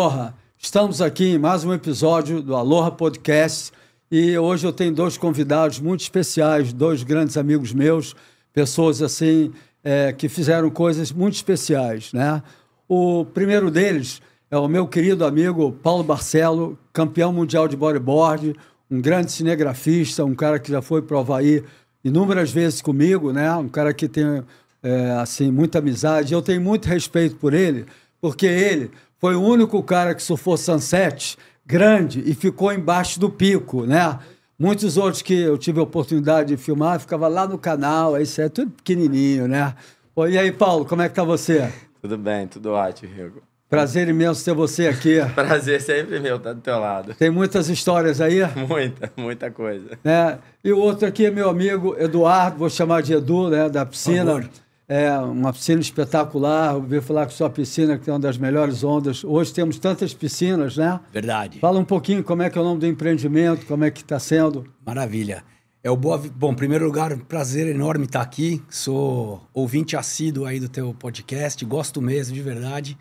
Porra, estamos aqui em mais um episódio do Aloha Podcast e hoje eu tenho dois convidados muito especiais, dois grandes amigos meus, pessoas assim é, que fizeram coisas muito especiais, né? O primeiro deles é o meu querido amigo Paulo Barcelo, campeão mundial de bodyboard, um grande cinegrafista, um cara que já foi para o Havaí inúmeras vezes comigo, né? Um cara que tem é, assim muita amizade. Eu tenho muito respeito por ele, porque ele foi o único cara que surfou sunset grande e ficou embaixo do pico, né? Muitos outros que eu tive a oportunidade de filmar, ficava lá no canal, aí é tudo pequenininho, né? Pô, e aí, Paulo, como é que tá você? Tudo bem, tudo ótimo, Rigo. Prazer imenso ter você aqui. Prazer sempre meu, tá do teu lado. Tem muitas histórias aí? Muita, muita coisa. Né? E o outro aqui é meu amigo Eduardo, vou chamar de Edu, né, da piscina. É uma piscina espetacular. Ouvi falar que sua piscina que é uma das melhores ondas. Hoje temos tantas piscinas, né? Verdade. Fala um pouquinho como é que é o nome do empreendimento, como é que está sendo. Maravilha. É o Boa... Bom, em primeiro lugar, prazer enorme estar aqui. Sou ouvinte assíduo aí do teu podcast, gosto mesmo, de verdade.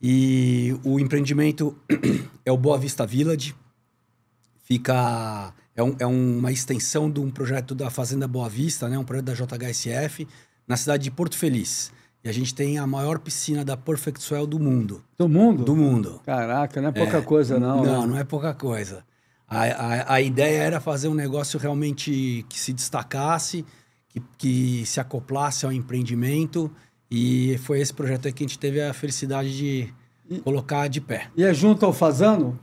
E o empreendimento é o Boa Vista Village. Fica... É, um, é uma extensão de um projeto da Fazenda Boa Vista, né? um projeto da JHSF, na cidade de Porto Feliz. E a gente tem a maior piscina da Perfect Swell do mundo. Do mundo? Do mundo. Caraca, não é pouca é, coisa, não. Não, né? não é pouca coisa. A, a, a, ideia era fazer um negócio realmente que se destacasse, que, que se acoplasse ao empreendimento. E foi esse projeto aí que a gente teve a felicidade de e, colocar de pé. E é junto ao Fazano?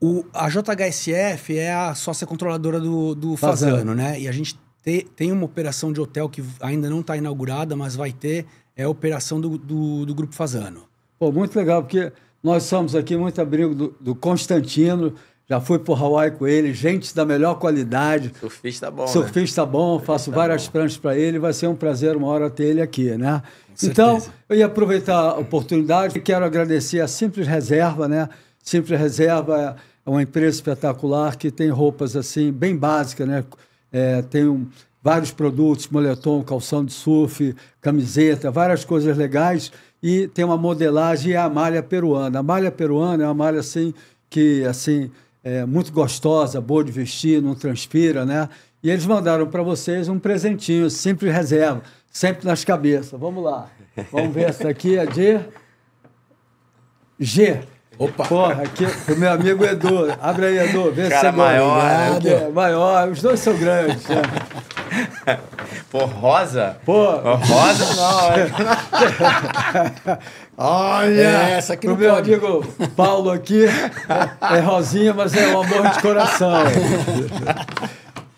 O, a JHSF é a sócia controladora do, do Fazano, Fazano, né? E a gente te, tem uma operação de hotel que ainda não está inaugurada, mas vai ter, é a operação do, do, do, Grupo Fazano. Pô, muito legal, porque nós somos aqui muito abrigo do, do Constantino, já fui para o Hawaii com ele, gente da melhor qualidade. Surfista bom, Surfista né? bom, faço várias pranchas para ele, vai ser um prazer uma hora ter ele aqui, né? então, eu ia aproveitar a oportunidade e quero agradecer a Simples Reserva, né? Simples Reserva é uma empresa espetacular que tem roupas assim bem básicas, né? É, um, vários produtos, moletom, calção de surf, camiseta, várias coisas legais. E tem uma modelagem e é a malha peruana. A malha peruana é uma malha assim que assim é muito gostosa, boa de vestir, não transpira, né? E eles mandaram para vocês um presentinho, simples reserva, sempre nas cabeças. Vamos lá. Vamos ver essa aqui é de G. Opa! Porra, aqui, o meu amigo Edu. Abre aí, Edu. Vê Cara se maior, né? é, maior. Os dois são grandes. Né? Pô, rosa? Pô. Rosa não. É. Olha! É essa aqui o meu pode. amigo Paulo aqui é rosinha, mas é um amor de coração.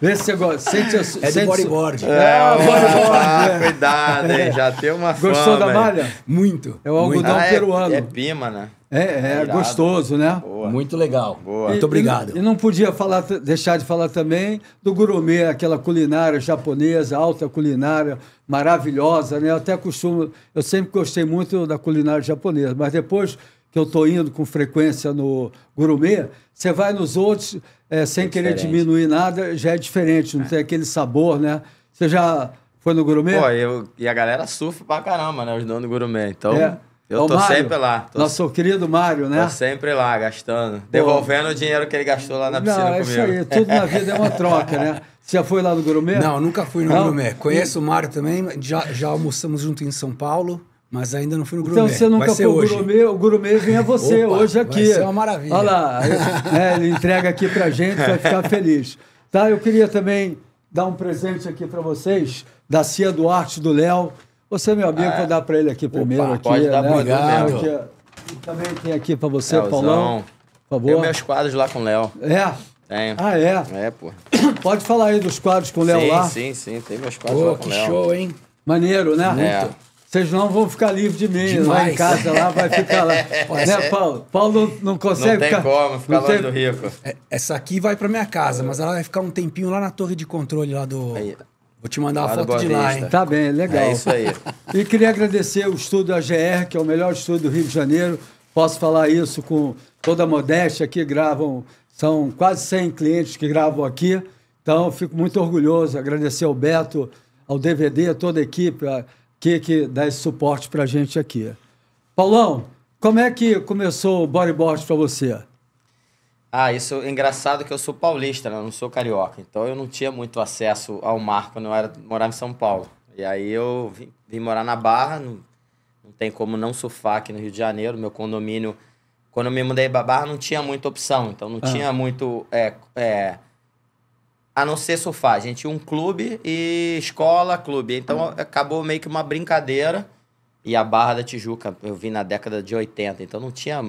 Vê se você gosta. Sente, é sente de bodyboard. É, é bodyboard. Ah, é. Cuidado, hein? Já tem uma Gostou fama, da malha? Muito. É o algodão ah, peruano. É, é pima, né? É, é, é gostoso, né? Boa. Muito legal. Boa. Muito obrigado. E, e, não podia falar, deixar de falar também do gourmet, aquela culinária japonesa, alta culinária, maravilhosa, né? Eu até costumo, eu sempre gostei muito da culinária japonesa, mas depois que eu estou indo com frequência no gourmet, você vai nos outros, é, sem é querer diminuir nada, já é diferente, não é. tem aquele sabor, né? Você já foi no gourmet? Pô, eu, e a galera surfa pra caramba, né? Os donos do gourmet. Então. É. Eu tô Mário, sempre lá. Tô, nosso querido Mário, né? Tô sempre lá, gastando. Pô, devolvendo o dinheiro que ele gastou lá na piscina não, é comigo. Isso aí, tudo na vida é uma troca, né? Você já foi lá no Gourmet? Não, nunca fui no não? Conheço e... o Mário também, já, já almoçamos junto em São Paulo, mas ainda não fui no então, Gourmet. Então você nunca foi no Gourmet, o Gourmet vem a você Opa, hoje aqui. Vai ser uma maravilha. Olha lá, é, ele entrega aqui pra gente, vai ficar feliz. Tá, eu queria também dar um presente aqui para vocês, da Cia Duarte do Léo, você, meu amigo, ah, vou dar para ele aqui primeiro. Opa, aqui, pode dar né? Obrigado. Aqui, também tem aqui para você, Leozão. Paulão. Por favor. Tem meus quadros lá com o Léo. É? Tenho. Ah, é? É, pô. Pode falar aí dos quadros com o Léo lá. Sim, sim, tem meus quadros oh, lá com o Léo. que show, hein? Maneiro, né? É. Vocês não vão ficar livres de mim. Demais. Lá em casa, lá vai ficar lá. né, Paulo? Paulo não, não consegue não tem ficar... como ficar longe tem... do Rico. É, essa aqui vai para minha casa, mas ela vai ficar um tempinho lá na torre de controle lá do... Aí. Vou te mandar uma foto de lá, hein? Tá bem, legal. É isso aí. E queria agradecer o estúdio AGR, que é o melhor estúdio do Rio de Janeiro. Posso falar isso com toda a modéstia. Aqui gravam, são quase 100 clientes que gravam aqui. Então, fico muito orgulhoso. Agradecer ao Beto, ao DVD, a toda a equipe aqui que dá esse suporte para a gente aqui. Paulão, Como é que começou o bodyboard para você? Ah, isso é engraçado que eu sou paulista, né? eu não sou carioca. Então eu não tinha muito acesso ao mar quando eu era, morava em São Paulo. E aí eu vim, vim morar na Barra, não, não, tem como não surfar aqui no Rio de Janeiro. Meu condomínio, quando eu me mudei para Barra, não tinha muita opção. Então não ah. tinha muito. É, é, a não ser surfar. A gente tinha um clube e escola, clube. Então acabou meio que uma brincadeira. E a Barra da Tijuca, eu vim na década de 80, então não tinha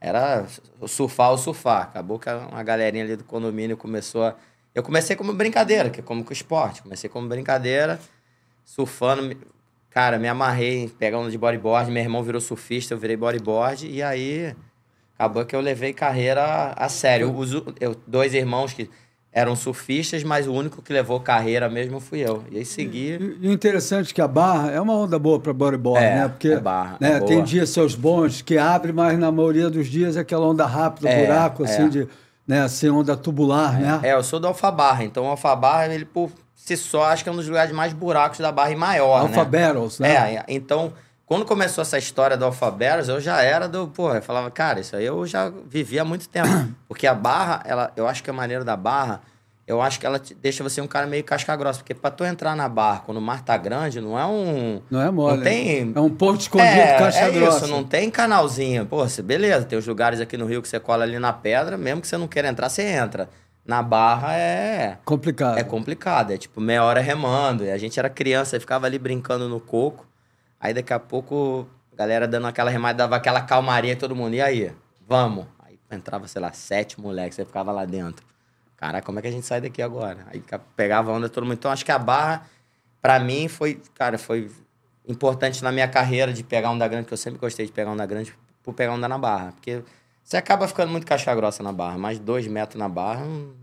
era surfar ou surfar. Acabou que uma galerinha ali do condomínio começou a. Eu comecei como brincadeira, que é como com esporte. Comecei como brincadeira, surfando. Cara, me amarrei pegando de bodyboard. Meu irmão virou surfista, eu virei bodyboard. E aí acabou que eu levei carreira a sério. Os, eu, dois irmãos que eram surfistas, mas o único que levou carreira mesmo fui eu. E aí segui. E, o interessante é que a barra é uma onda boa para bodyboard, é, né? Porque é barra, né, é tem dias seus bons que abre, mas na maioria dos dias é aquela onda rápida, é, buraco, assim, é. de. Né, assim, onda tubular, né? É, eu sou do Alfa Barra, então o Alfa Barra, ele por si só, acho que é um dos lugares mais buracos da barra e maior. Alfa né? Barrels, né? É, então. Quando começou essa história do Alfa Barrels, eu já era do. Pô, eu falava, cara, isso aí eu já vivia há muito tempo. Porque a barra, ela, eu acho que a maneira da barra eu acho que ela te deixa você um cara meio casca grossa. Porque pra tu entrar na barra quando o mar tá grande, não é um. Não é mole. Não tem. É um porto escondido é, casca é grossa. Isso, não tem canalzinho. Pô, você, beleza, tem os lugares aqui no Rio que você cola ali na pedra, mesmo que você não queira entrar, você entra. Na barra é. Complicado. É complicado. É tipo meia hora remando. E a gente era criança e ficava ali brincando no coco. Aí daqui a pouco, a galera dando aquela remada, dava aquela calmaria todo mundo. E aí? Vamos. Aí entrava, sei lá, sete moleques, você ficava lá dentro. Cara, como é que a gente sai daqui agora? Aí pegava onda todo mundo. Então, acho que a barra, para mim, foi, cara, foi importante na minha carreira de pegar onda grande, que eu sempre gostei de pegar onda grande, por pegar onda na barra. Porque você acaba ficando muito caixa grossa na barra, mais dois metros na barra. Hum...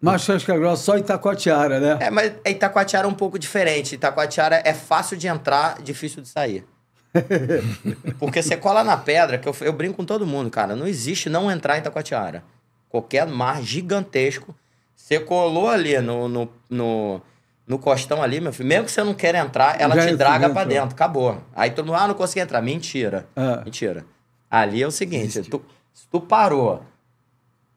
Mais casca grossa só Itacoatiara, né? É, mas Itacoatiara é um pouco diferente. Itacoatiara é fácil de entrar, difícil de sair. Porque você cola na pedra, que eu, eu brinco com todo mundo, cara. Não existe não entrar em Itacoatiara qualquer mar gigantesco. Você colou ali no, no, no, no costão ali, meu filho, mesmo que você não queira entrar, ela Já te draga para dentro. Acabou. Aí todo mundo, ah, não consegui entrar. Mentira. É. Mentira. Ali é o seguinte, tu, se tu parou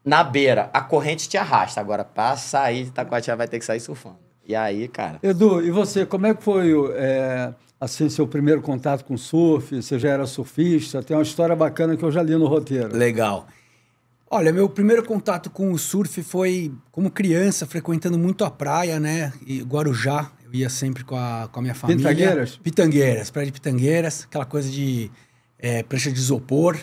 na beira, a corrente te arrasta. Agora, pra sair de Itacoatiá, vai ter que sair surfando. E aí, cara... Edu, e você, como é que foi é, assim, seu primeiro contato com surf? Você já era surfista? Tem uma história bacana que eu já li no roteiro. Legal. Olha, meu primeiro contato com o surf foi como criança, frequentando muito a praia, né? E Guarujá, eu ia sempre com a, com a minha família. Pitangueiras? Pitangueiras, praia de Pitangueiras, aquela coisa de é, prancha de isopor,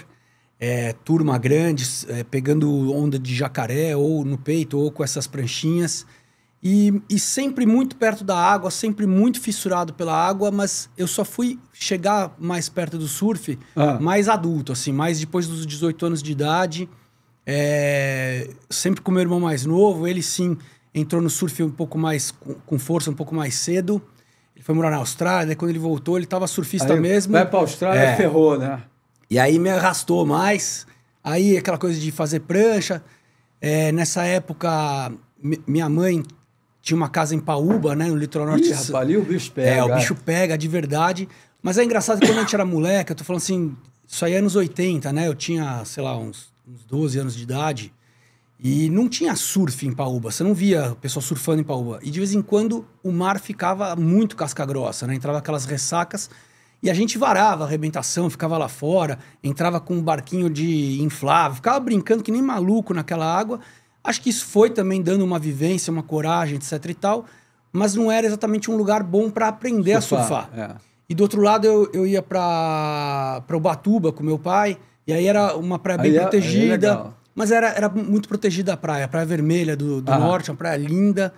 é, turma grande, é, pegando onda de jacaré ou no peito ou com essas pranchinhas. E, e sempre muito perto da água, sempre muito fissurado pela água, mas eu só fui chegar mais perto do surf ah. mais adulto, assim, mais depois dos 18 anos de idade. É, sempre com meu irmão mais novo, ele sim entrou no surf um pouco mais com, força, um pouco mais cedo. Ele foi morar na Austrália, quando ele voltou, ele estava surfista aí, mesmo. Vai para a Austrália, é. ferrou, né? E aí me arrastou mais. Aí aquela coisa de fazer prancha. É, nessa época, minha mãe tinha uma casa em Paúba, né, no litoral norte. Isso, ali o bicho pega. É, o bicho pega de verdade. Mas é engraçado que quando a gente era moleque, eu tô falando assim, isso aí é anos 80, né? Eu tinha, sei lá, uns uns 12 anos de idade, e não tinha surf em Paúba. Você não via pessoal surfando em Paúba. E de vez em quando o mar ficava muito casca grossa, né? Entrava aquelas ressacas e a gente varava a arrebentação, ficava lá fora, entrava com um barquinho de inflável, ficava brincando que nem maluco naquela água. Acho que isso foi também dando uma vivência, uma coragem, etc e tal, mas não era exatamente um lugar bom para aprender surfar, a surfar. É. E do outro lado eu, eu ia para Ubatuba com meu pai, e aí era uma praia bem aí é- protegida. É, mas era, era muito protegida a praia. A Praia Vermelha do, do Norte, uma praia linda.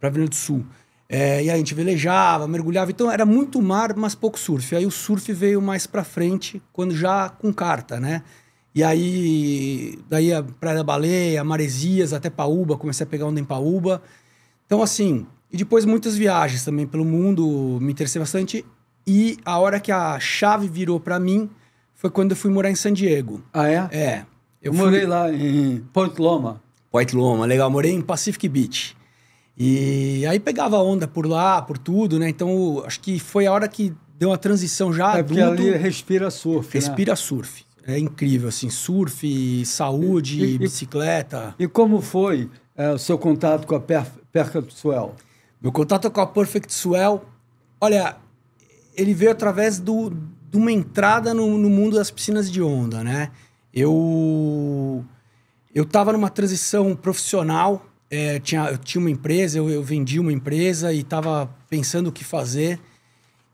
Praia Vermelha do Sul. É, e aí a gente velejava, mergulhava. Então era muito mar, mas pouco surf. Aí o surf veio mais pra frente, quando já com carta, né? E aí, daí a Praia da Baleia, Maresias, até Paúba, comecei a pegar onda em Paúba. Então, assim, e depois muitas viagens também pelo mundo, me interessei bastante. E a hora que a chave virou para mim foi quando eu fui morar em San Diego. Ah, é? É. Eu, eu morei fui... lá em Point Loma. Point Loma, legal. Morei em Pacific Beach. E aí pegava onda por lá, por tudo, né? Então, acho que foi a hora que deu uma transição já é porque ali respira surf, né? Respira né? surf. É incrível, assim, surf, saúde, e, e, bicicleta. E como foi é, o seu contato com a Perfect Swell? Meu contato com a Perfect Swell, olha, ele veio através do, de uma entrada no, no mundo das piscinas de onda, né? Eu eu estava numa transição profissional, é, tinha, eu tinha uma empresa, eu, eu vendi uma empresa e estava pensando o que fazer.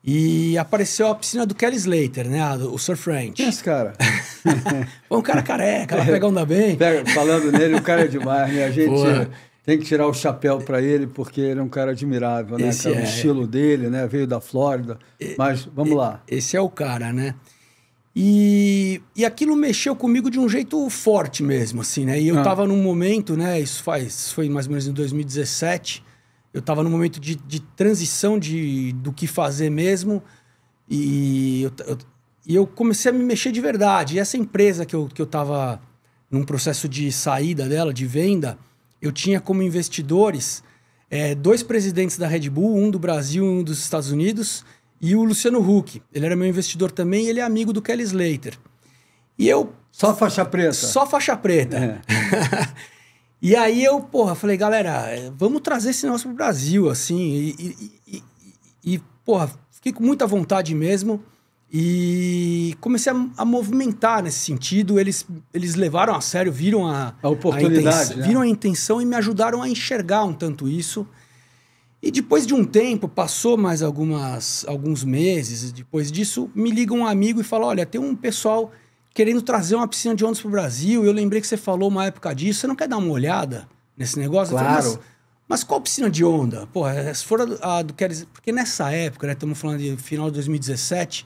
E apareceu a piscina do Kelly Slater, né? O Surf Ranch. Quem é esse cara? Foi um cara careca, ela pega onda bem. Pega, falando nele, o cara é demais, né? A gente Pô. tem que tirar o chapéu para ele, porque ele é um cara admirável, né? Cara, é. O estilo dele, né? Veio da Flórida. Mas vamos lá. Esse é o cara, né? E, e aquilo mexeu comigo de um jeito forte mesmo, assim, né? E eu ah. tava num momento, né? Isso faz, foi mais ou menos em 2017. Eu tava num momento de, de transição de, do que fazer mesmo. E eu, eu, eu comecei a me mexer de verdade. E essa empresa que eu, que eu tava num processo de saída dela, de venda, eu tinha como investidores é, dois presidentes da Red Bull, um do Brasil e um dos Estados Unidos e o Luciano Huck. Ele era meu investidor também e ele é amigo do Kelly Slater. E eu. Só faixa preta. Só faixa preta. É. e aí eu, porra, falei, galera, vamos trazer esse negócio pro Brasil, assim. E, e, e, e porra, fiquei com muita vontade mesmo. E comecei a, a, movimentar nesse sentido. Eles, eles levaram a sério, viram a, a oportunidade. A intenção, né? Viram a intenção e me ajudaram a enxergar um tanto isso. E depois de um tempo, passou mais algumas, alguns meses, depois disso, me liga um amigo e fala: Olha, tem um pessoal querendo trazer uma piscina de ondas para o Brasil. Eu lembrei que você falou uma época disso. Você não quer dar uma olhada nesse negócio? Claro. Falei, mas, mas, qual piscina de onda? Porra, se for a, a do Queres. Porque nessa época, né? Estamos falando de final de 2017,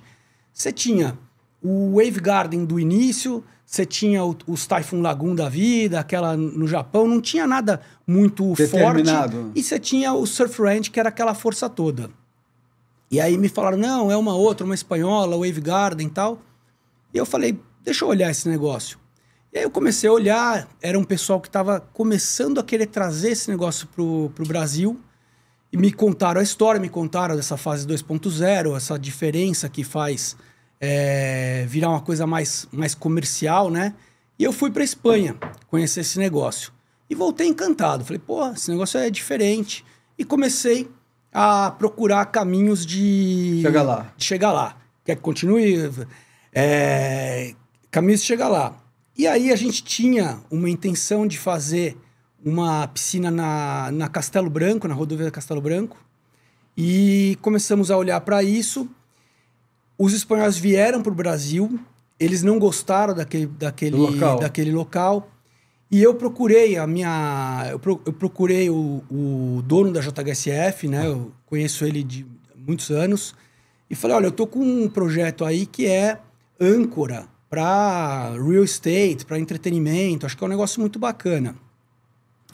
você tinha o Wave Garden do início, você tinha o, os Typhoon Lagoon da vida, aquela no Japão, não tinha nada muito forte. E você tinha o Surf Ranch, que era aquela força toda. E aí me falaram, não, é uma outra, uma espanhola, Wave Garden e tal. E eu falei, deixa eu olhar esse negócio. E aí eu comecei a olhar, era um pessoal que estava começando a querer trazer esse negócio pro, pro Brasil. E me contaram a história, me contaram dessa fase 2.0, essa diferença que faz é, virar uma coisa mais, mais comercial, né? E eu fui para Espanha conhecer esse negócio. E voltei encantado. Falei, pô, esse negócio é diferente. E comecei a procurar caminhos de... Chegar lá. De chegar lá. Quer que continue? É, caminhos de chegar lá. E aí a gente tinha uma intenção de fazer uma piscina na, na Castelo Branco, na rodovia Castelo Branco. E começamos a olhar para isso os espanhóis vieram para o Brasil, eles não gostaram daquele, daquele, local. daquele local. E eu procurei a minha. Eu, pro, eu procurei o, o, dono da JHSF, né? Eu conheço ele de muitos anos. E falei: olha, eu tô com um projeto aí que é âncora para real estate, para entretenimento. Acho que é um negócio muito bacana.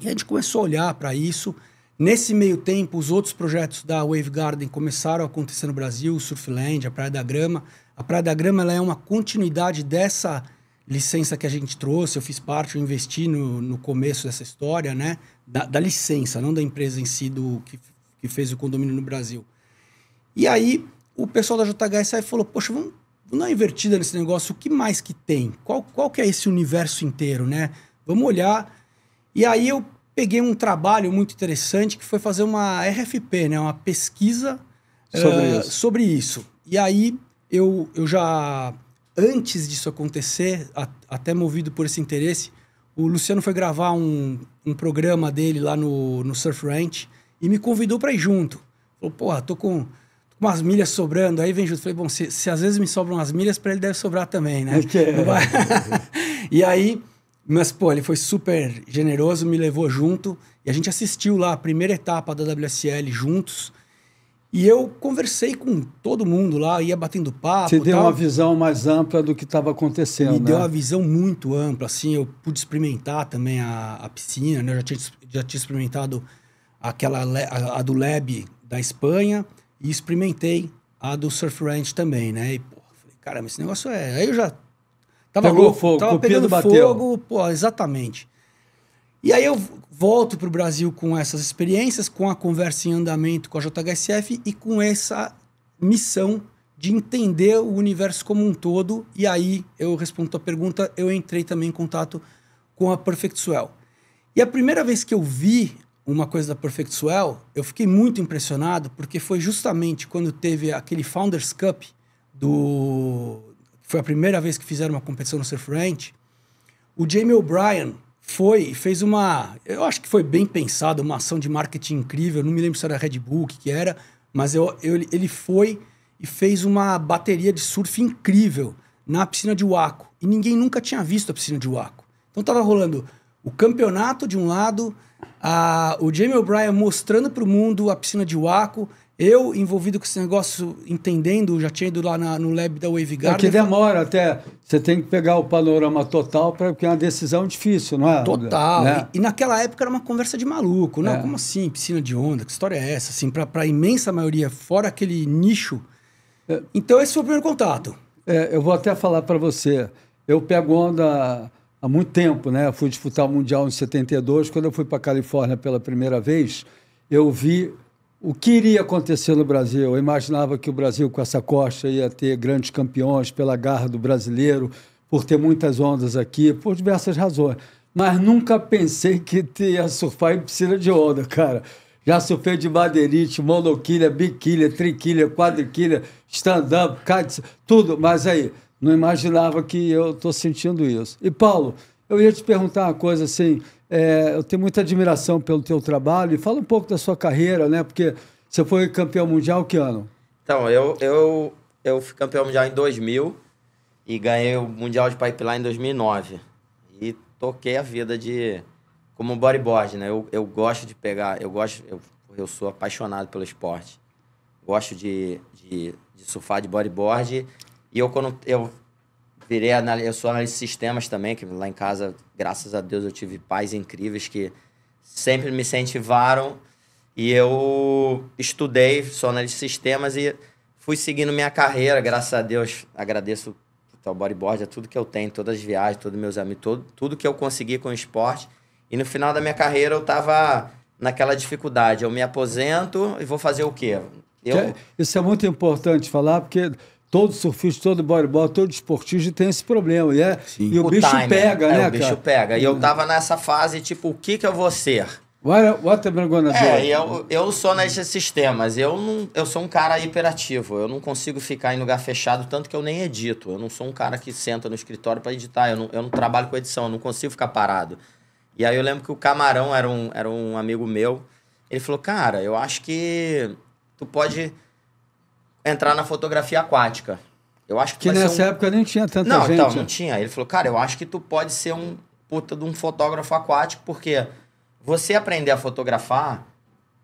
E a gente começou a olhar para isso. Nesse meio tempo, os outros projetos da Wave Garden começaram a acontecer no Brasil, o Surfland, a Praia da Grama. A Praia da Grama ela é uma continuidade dessa licença que a gente trouxe. Eu fiz parte, eu investi no, no começo dessa história, né? Da, da, licença, não da empresa em si do, que, que fez o condomínio no Brasil. E aí, o pessoal da JHS falou, poxa, vamos, vamos dar uma invertida nesse negócio. O que mais que tem? Qual, qual que é esse universo inteiro, né? Vamos olhar. E aí eu peguei um trabalho muito interessante que foi fazer uma RFP, né? Uma pesquisa sobre, uh, isso. sobre isso. E aí eu, eu já, antes disso acontecer, a, até movido por esse interesse, o Luciano foi gravar um, um programa dele lá no, no Surf Ranch e me convidou para ir junto. Falou, porra, tô com, umas milhas sobrando, aí vem junto. Falei, bom, se, se às vezes me sobram umas milhas, para ele deve sobrar também, né? e aí mas, pô, ele foi super generoso, me levou junto. E a gente assistiu lá a primeira etapa da WSL juntos. E eu conversei com todo mundo lá, ia batendo papo. Você deu tal. uma visão mais ampla do que estava acontecendo. Me né? deu uma visão muito ampla, assim. Eu pude experimentar também a, a piscina, né? Eu já tinha, já tinha experimentado aquela a, a, do Lab da Espanha e experimentei a do Surf Ranch também, né? E, pô, falei, caramba, esse negócio é. Aí eu já Tava Pegou fogo, tava pegando bateu. fogo, pô, exatamente. E aí eu volto para o Brasil com essas experiências, com a conversa em andamento com a JHSF e com essa missão de entender o universo como um todo. E aí, eu respondo a pergunta, eu entrei também em contato com a Perfect Swell. E a primeira vez que eu vi uma coisa da Perfect Swell, eu fiquei muito impressionado, porque foi justamente quando teve aquele Founders Cup do... Foi a primeira vez que fizeram uma competição no Surf Ranch. O Jamie O'Brien foi e fez uma... Eu acho que foi bem pensado, uma ação de marketing incrível. Não me lembro se era Red Bull, que, que era. Mas eu, eu, ele foi e fez uma bateria de surf incrível na piscina de Waco. E ninguém nunca tinha visto a piscina de Waco. Então tava rolando o campeonato de um lado, a, o Jamie O'Brien mostrando para o mundo a piscina de Waco, eu envolvido com esse negócio, entendendo, já tinha ido lá na, no lab da Wave Garden. É que demora até. Você tem que pegar o panorama total, porque é uma decisão difícil, não é? Total. Né? E, e, naquela época era uma conversa de maluco. Não, é. como assim? Piscina de onda? Que história é essa? Assim, para a imensa maioria, fora aquele nicho é. Então, esse foi o primeiro contato. É, eu vou até falar para você. Eu pego onda há muito tempo, né? Eu fui disputar o Mundial em 72. Quando eu fui para a Califórnia pela primeira vez, eu vi o que iria acontecer no Brasil. Eu imaginava que o Brasil, com essa costa, ia ter grandes campeões pela garra do brasileiro, por ter muitas ondas aqui, por diversas razões. Mas nunca pensei que ia surfar em piscina de onda, cara. Já sofreu de madeirite, monoquilha, biquilha, triquilha, quadriquilha, stand-up, tudo. Mas aí, não imaginava que eu estou sentindo isso. E, Paulo, eu ia te perguntar uma coisa assim. É, eu tenho muita admiração pelo teu trabalho. Fala um pouco da sua carreira, né? Porque você foi campeão mundial que ano? Então, eu, eu, eu fui campeão mundial em 2000 e ganhei o Mundial de Pipeline em 2009. E toquei a vida de como bodyboard, né? Eu, eu gosto de pegar, eu gosto, eu, eu sou apaixonado pelo esporte. Gosto de, de, de surfar de bodyboard. E eu, quando eu virei, eu sou analista de sistemas também, que lá em casa, graças a Deus, eu tive pais incríveis que sempre me incentivaram. E eu estudei, sou analista de sistemas e fui seguindo minha carreira, graças a Deus. Agradeço ao bodyboard, a tudo que eu tenho, todas as viagens, todos meus amigos, tudo, tudo que eu consegui com o esporte. E no final da minha carreira eu tava naquela dificuldade. Eu me aposento e vou fazer o quê? Eu... É, isso é muito importante falar, porque todo surfista, todo bodyboard, todo esportista tem esse problema. E, é, e o, o bicho time, pega, é, né, O bicho cara? pega. E eu tava nessa fase, tipo, o que que eu vou ser? What, what am I gonna é, eu, eu sou nesses sistemas. Eu, não, eu sou um cara hiperativo. Eu não consigo ficar em lugar fechado, tanto que eu nem edito. Eu não sou um cara que senta no escritório para editar. Eu não, eu não trabalho com edição. Eu não consigo ficar parado. E aí eu lembro que o Camarão era um, era um amigo meu. Ele falou, cara, eu acho que tu pode entrar na fotografia aquática. Eu acho que, que nessa um... época nem tinha tanta não, gente. Não, então, não tinha. Ele falou, cara, eu acho que tu pode ser um puta de um fotógrafo aquático, porque você aprender a fotografar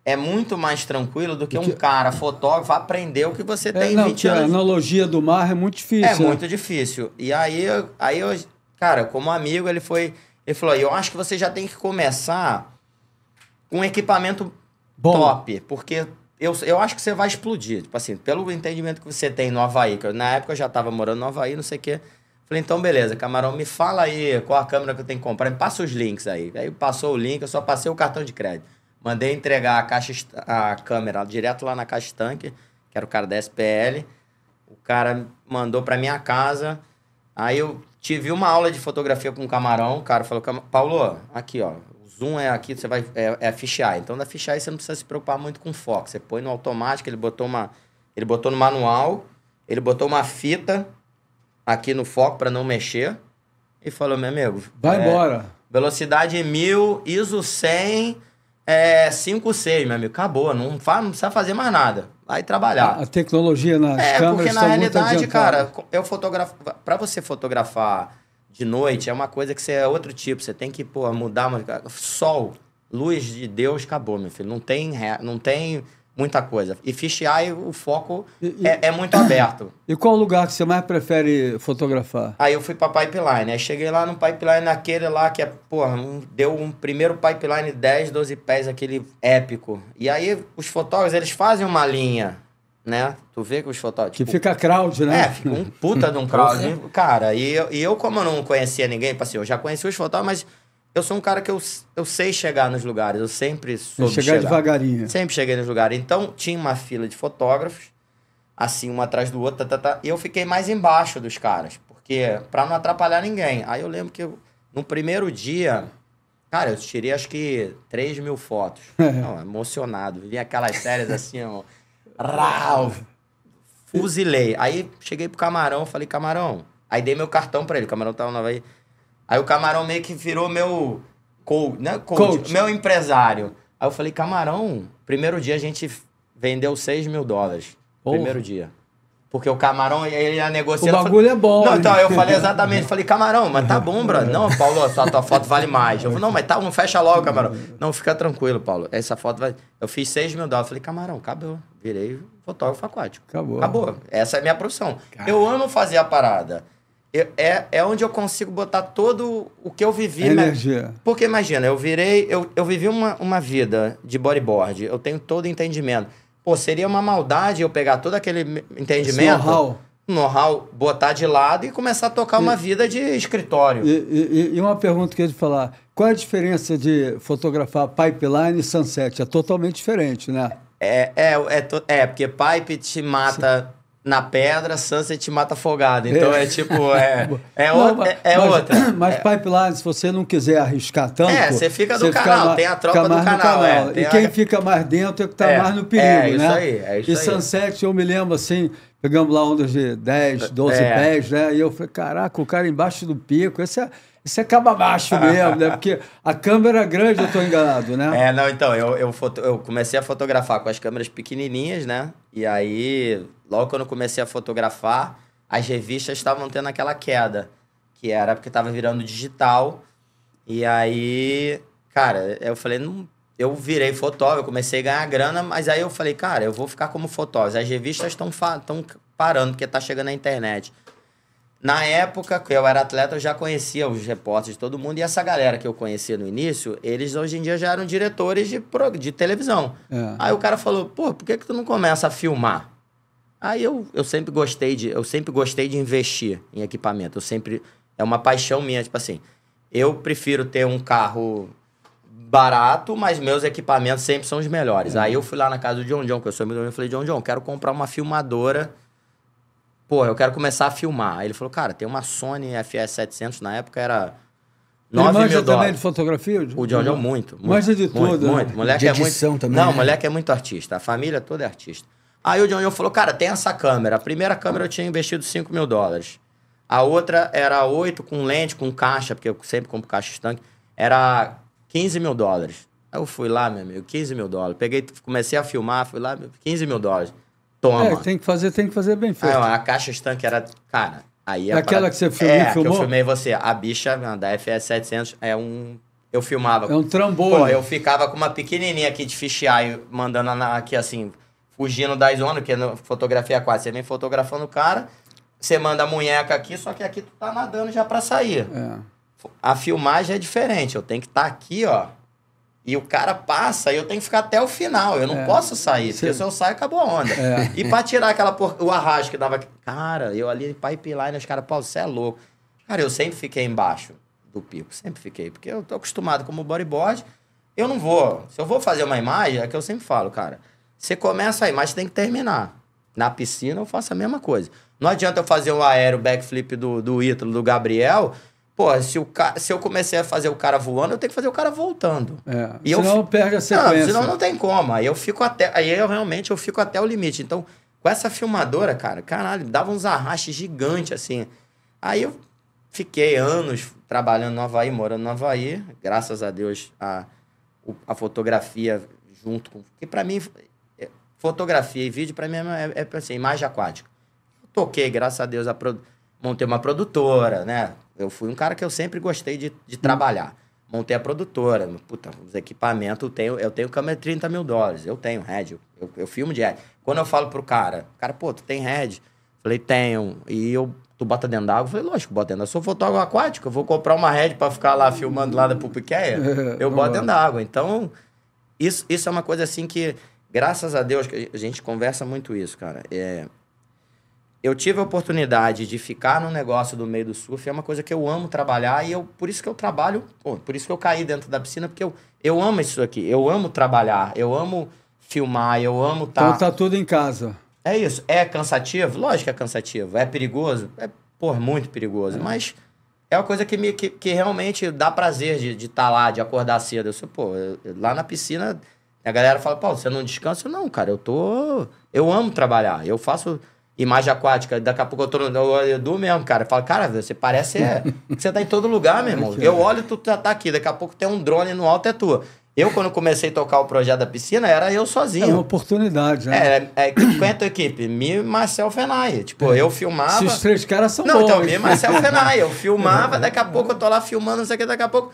é muito mais tranquilo do que um cara fotógrafo aprender o que você é, tem não, 20 anos. A analogia do mar é muito difícil. É né? muito difícil. E aí, aí eu, cara, como amigo, ele foi ele falou: eu acho que você já tem que começar com um equipamento Bom. top, porque eu, eu acho que você vai explodir. Tipo assim, pelo entendimento que você tem no Havaí, que eu, na época eu já estava morando no Havaí, não sei o quê. Falei, então beleza, Camarão, me fala aí qual a câmera que eu tenho que comprar, me passa os links aí. Aí passou o link, eu só passei o cartão de crédito. Mandei entregar a caixa, a câmera direto lá na caixa tanque, que era o cara da SPL. O cara mandou para minha casa. Aí eu Tive uma aula de fotografia com o Camarão. O cara falou, Paulo, aqui, ó. Zoom é aqui, você vai. É, é fisheye. Então, da fisheye você não precisa se preocupar muito com foco. Você põe no automático, ele botou uma. Ele botou no manual, ele botou uma fita aqui no foco para não mexer. E falou, meu amigo. Vai é, embora. Velocidade 1000, ISO 100, é 5, 6, meu amigo. Acabou. Não, faz, não precisa fazer mais nada vai trabalhar. A, tecnologia nas é, câmeras porque na realidade, cara, eu fotografo para você fotografar de noite é uma coisa que você é outro tipo, você tem que pô, mudar uma sol, luz de Deus acabou, meu filho. Não tem não tem muita coisa. E fisheye, o foco e, é, é, muito aberto. E qual lugar que você mais prefere fotografar? Aí eu fui para pipeline. Aí cheguei lá no pipeline, naquele lá que é, porra, um, deu um primeiro pipeline 10, 12 pés, aquele épico. E aí os fotógrafos, eles fazem uma linha, né? Tu vê que os fotógrafos... Que tipo, fica crowd, né? É, fica um puta de um crowd. Cara, e eu, e eu, como eu não conhecia ninguém, tipo assim, eu já conhecia os fotógrafos, mas eu sou um cara que eu, eu sei chegar nos lugares, eu sempre soube chegar. chegar devagarinho. Sempre cheguei nos lugares. Então, tinha uma fila de fotógrafos assim, um atrás do outro, tá, tá, tá, e eu fiquei mais embaixo dos caras, porque para não atrapalhar ninguém. Aí eu lembro que eu, no primeiro dia, cara, eu tirei acho que 3 mil fotos. não, emocionado. Vi aquelas séries assim, ó. Rau, fuzilei. Aí cheguei pro camarão, falei, camarão. Aí dei meu cartão pra ele, o camarão tava nova aí. Aí o camarão meio que virou meu coach, né? Coach, coach. meu empresário. Aí eu falei, camarão, primeiro dia a gente vendeu 6 mil dólares. Porra. Primeiro dia. Porque o camarão, ele ia negociar. O bagulho é bom. Não, então, eu falei exatamente. Falei, camarão, mas tá bom, bro. Não, Paulo, só tua foto vale mais. Eu falei, não, mas tá, não fecha logo, camarão. Não, fica tranquilo, Paulo. Essa foto vai. Eu fiz 6 mil dólares. Falei, camarão, acabou. Virei fotógrafo aquático. Acabou. Acabou. Essa é a minha profissão. Caramba. Eu amo fazer a parada. Eu, é, é onde eu consigo botar todo o que eu vivi. Energia. Porque imagina, eu virei. Eu, eu vivi uma, uma vida de bodyboard. Eu tenho todo entendimento. Pô, seria uma maldade eu pegar todo aquele entendimento. Know-how. Know-how, botar de lado e começar a tocar e, uma vida de escritório. E, e, e, uma pergunta que eu ia te falar: qual é a diferença de fotografar pipeline e sunset? É totalmente diferente, né? É, é, é, é porque pipe te mata. Na pedra, Sunset mata afogado. Então é, é tipo, é, é, não, outra, é, é mas, outra. Mas é. pipeline, se você não quiser arriscar tanto. É, você fica no canal, fica tem a troca do canal. canal. É, e quem fica mais dentro é que tá é, mais no perigo, é, isso né? Aí, é isso e aí. Sunset, eu me lembro assim, pegamos lá ondas de 10, 12 é. pés, né? E eu falei, caraca, o cara embaixo do pico, esse é. Isso é caba baixo mesmo, né? Porque a câmera é grande, eu estou enganado, né? É, não, então, eu, eu, foto, eu comecei a fotografar com as câmeras pequenininhas, né? E aí Logo quando eu comecei a fotografar, as revistas estavam tendo aquela queda, que era porque estava virando digital. E aí, cara, eu falei, não, eu virei fotógrafo, eu comecei a ganhar grana, mas aí eu falei, cara, eu vou ficar como fotógrafo. As revistas estão parando, porque tá chegando na internet. Na época que eu era atleta, eu já conhecia os repórteres de todo mundo. E essa galera que eu conhecia no início, eles hoje em dia já eram diretores de, de televisão. É. Aí o cara falou, pô, por que, que tu não começa a filmar? Aí eu, eu sempre gostei de eu sempre gostei de investir em equipamento. Eu sempre é uma paixão minha, tipo assim. Eu prefiro ter um carro barato, mas meus equipamentos sempre são os melhores. Aí eu fui lá na casa do John John, que eu sou amigo do meu, falei: "John John, quero comprar uma filmadora. Pô, eu quero começar a filmar". Aí ele falou: "Cara, tem uma Sony FS700 na época era 9 ele mil também de fotografia? O John John muito, muito. Manja de tudo. Muito, muito. Moleque de edição é muito... também. Não, né? moleque é muito artista. A família toda é artista. Aí o John John falou, cara, tem essa câmera. A primeira câmera eu tinha investido 5 mil dólares. A outra era 8 com lente, com caixa, porque eu sempre compro caixa estanque. Era 15 mil dólares. Aí eu fui lá, meu amigo, 15 mil dólares. Peguei, comecei a filmar, fui lá, 15 mil dólares. Toma. É, tem que fazer, tem que fazer bem feito. Aí, a caixa estanque era, cara, aí... Aquela pra... que você filmou, é, filmou? que eu filmei você. A bicha da FS700 é um... Eu filmava... É um trambolho. Pô, eu ficava com uma pequenininha aqui de fisheye, mandando aqui assim fugindo das zonas, porque na fotografia quase você vem fotografando o cara, você manda a munheca aqui, só que aqui tu tá nadando já para sair. É. A filmagem é diferente, eu tenho que estar tá aqui, ó. E o cara passa e eu tenho que ficar até o final. Eu não é. posso sair, porque se eu sair, acabou a onda. É. E pra tirar aquela por... o arrasto que dava. Cara, eu ali em pipeline, os caras, Paulo, você é louco. Cara, eu sempre fiquei embaixo do pico, sempre fiquei. Porque eu tô acostumado como bodyboard. Eu não vou. Se eu vou fazer uma imagem, é que eu sempre falo, cara. Você começa aí, mas tem que terminar. Na piscina eu faço a mesma coisa. Não adianta eu fazer o aéreo backflip do, do Ítalo, do Gabriel. Pô, se, o ca... se eu comecei a fazer o cara voando, eu tenho que fazer o cara voltando. É. E senão eu... perde a sequência. Não, senão não tem como. Aí eu fico até. Aí eu realmente eu fico até o limite. Então, com essa filmadora, cara, caralho, dava uns arrastes gigantes, assim. Aí eu fiquei anos trabalhando no Havaí, morando no Havaí. Graças a Deus, a, a fotografia junto com. Que para mim, fotografia e vídeo, para mim, é, é, assim, imagem aquática. Eu toquei, graças a Deus, a pro... montei uma produtora, né? Eu fui um cara que eu sempre gostei de, de trabalhar. Montei a produtora, puta, os equipamentos, eu tenho, eu tenho câmera de 30 mil dólares, eu tenho head, eu, eu filmo de head. Quando eu falo pro cara, cara, pô, tu tem head? Falei, tenho. E eu, tu bota dentro d'água? Falei, lógico, bota dentro. Eu sou fotógrafo aquático, eu vou comprar uma head para ficar lá filmando lá da Pupiqueia, eu boto dentro d'água. Então, isso, isso é uma coisa assim que graças a Deus, que a gente conversa muito isso, cara. É, eu tive a oportunidade de ficar no negócio do meio do surf, é uma coisa que eu amo trabalhar e eu, por isso que eu trabalho, pô, por isso que eu caí dentro da piscina, porque eu, eu amo isso aqui, eu amo trabalhar, eu amo filmar, eu amo estar... Tá... Então tá tudo em casa. É isso. É cansativo? Lógico que é cansativo. É perigoso? É, por muito perigoso. É. Mas é uma coisa que, me, que, que realmente dá prazer de estar tá lá, de acordar cedo. Eu sou, pô, eu, lá na piscina, a galera fala, pô, você não descansa? Não, cara, eu tô. Eu amo trabalhar. Eu faço imagem aquática. Daqui a pouco eu tô no Edu mesmo, cara. Fala, cara, você parece é, que você tá em todo lugar, meu irmão. Eu olho, tu tá, tá aqui. Daqui a pouco tem um drone no alto, é tua. Eu, quando comecei a tocar o projeto da piscina, era eu sozinho. É uma oportunidade, né? É, é, quem é a tua equipe? Mi e Marcel Fenai. Tipo, é. eu filmava... Se os três caras são Não, bons. então, Mi e Marcel Fenai. Eu filmava, daqui a pouco eu tô lá filmando, não sei o que, daqui a pouco...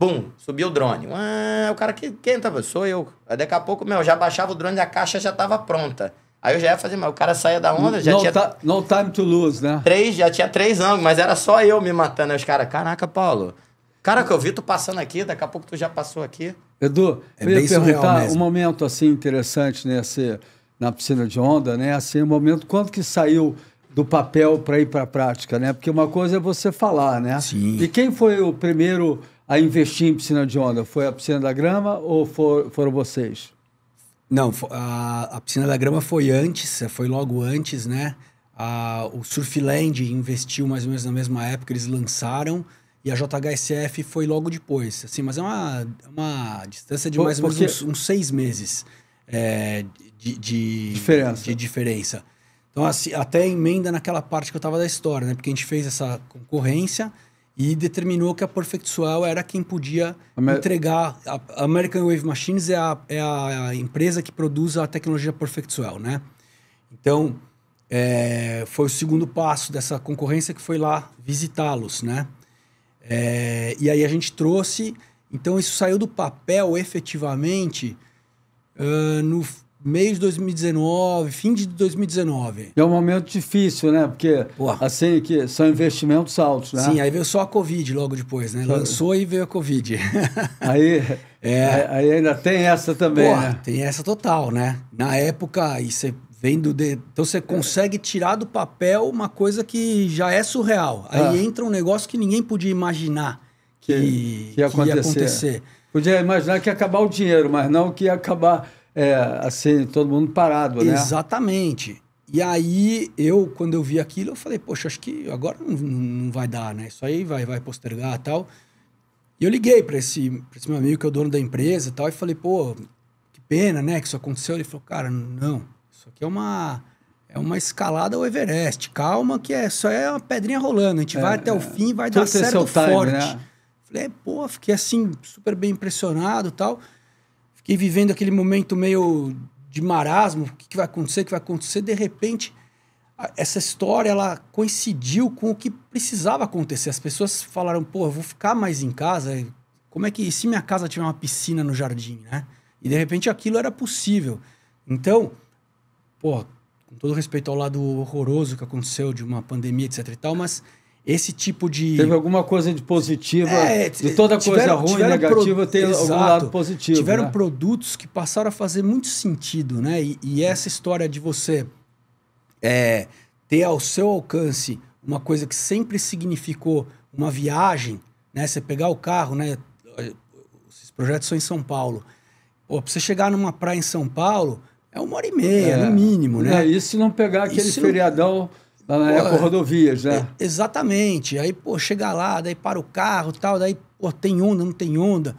Bum, subiu o drone. Ah, o cara que quem tava? Sou eu. Aí daqui a pouco, meu, já baixava o drone, a caixa já tava pronta. Aí eu já ia fazer, mas o cara saía da onda, já no tinha. no time to lose, né? Três, já tinha três anos, mas era só eu me matando. Aí os caras, caraca, Paulo. Cara, que eu vi tu passando aqui, daqui a pouco tu já passou aqui. Edu, é eu ia perguntar um momento assim interessante nesse, na piscina de onda, né? Assim, um momento quando que saiu do papel para ir para a prática, né? Porque uma coisa é você falar, né? Sim. E quem foi o primeiro a investir em piscina de onda? Foi a piscina da grama ou for, foram vocês? Não, a, a piscina da grama foi antes, foi logo antes, né? A, o Surfland investiu mais ou menos na mesma época, eles lançaram e a JHSF foi logo depois. Assim, mas é uma, uma distância de mais ou menos uns, uns, seis meses é, de, de, diferença. de diferença. Então, assim, até emenda naquela parte que eu estava da história, né? Porque a gente fez essa concorrência e determinou que a Perfectual era quem podia Amer... entregar. A American Wave Machines é a, é a empresa que produz a tecnologia Perfectual, né? Então, é, foi o segundo passo dessa concorrência que foi lá visitá-los, né? É, e aí a gente trouxe. Então isso saiu do papel efetivamente uh, no meio de 2019, fim de 2019. É um momento difícil, né? Porque Porra. assim que são investimentos altos, né? Sim, aí veio só a Covid logo depois, né? Lançou e veio a Covid. aí, é. aí ainda tem essa também, Porra, né? Tem essa total, né? Na época, e você vendo de... então você consegue tirar do papel uma coisa que já é surreal. Aí ah. entra um negócio que ninguém podia imaginar que, que, que, ia, acontecer. ia, acontecer. Podia imaginar que ia acabar o dinheiro, mas não que ia acabar é, assim todo mundo parado, né? Exatamente. E aí eu quando eu vi aquilo eu falei, poxa, acho que agora não, não vai dar, né? Isso aí vai vai postergar tal. E eu liguei para esse, pra esse meu amigo que é o dono da empresa e tal e falei, pô, que pena, né, que isso aconteceu. Ele falou, cara, não, isso aqui é uma, é uma escalada ao Everest. Calma, que é só é uma pedrinha rolando. A gente é, vai até é. o fim, vai dar certo forte. Time, né? Falei, pô, fiquei assim, super bem impressionado tal. Fiquei vivendo aquele momento meio de marasmo. O que, que vai acontecer? O que vai acontecer? De repente, essa história ela coincidiu com o que precisava acontecer. As pessoas falaram, pô, eu vou ficar mais em casa. Como é que, se minha casa tiver uma piscina no jardim, né? E de repente aquilo era possível. Então, pô, com todo respeito ao lado horroroso que aconteceu de uma pandemia, etc e tal, mas esse tipo de. Teve alguma coisa de positiva. É, de toda tiveram, coisa ruim, negativa, pro... tem Exato. algum lado positivo. Tiveram né? produtos que passaram a fazer muito sentido, né? E, e essa história de você é, ter ao seu alcance uma coisa que sempre significou uma viagem, né? Você pegar o carro, né? Esses projetos são em São Paulo. Pô, pra você chegar numa praia em São Paulo, é uma hora e meia, é, no mínimo, né? É, isso se não pegar aquele feriadão. Lá na Eco Rodovias, né? É, exatamente. Aí, pô, chega lá, daí para o carro tal, daí, pô, tem onda, não tem onda.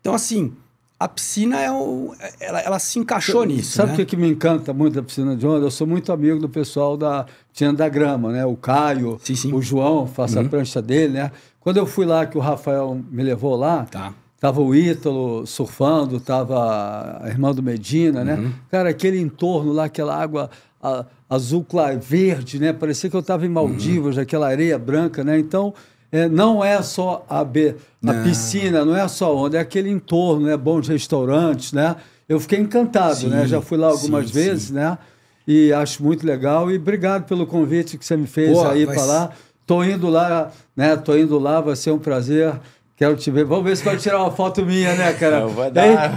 Então, assim, a piscina é o, ela, ela se encaixou nisso. Sabe o né? que, que me encanta muito da piscina de onda? Eu sou muito amigo do pessoal da piscina da grama, né? O Caio, sim, sim. o João, faço uhum. a prancha dele, né? Quando eu fui lá, que o Rafael me levou lá, tá. Tava o Ítalo surfando, tava a irmã do Medina, né? Uhum. Cara, aquele entorno lá, aquela água a, azul claro, verde, né? Parecia que eu estava em Maldivas, uhum. aquela areia branca, né? Então, é, não é só a, B, a não. piscina, não é só onda, é aquele entorno, né? Bons restaurantes, né? Eu fiquei encantado, sim, né? Já fui lá algumas sim, vezes, sim. né? E acho muito legal. E obrigado pelo convite que você me fez Pô, aí para lá. Tô indo lá, né? Tô indo lá, vai ser um prazer. Quero te ver. Vamos ver se pode tirar uma foto minha, né, cara? Eu vou dar.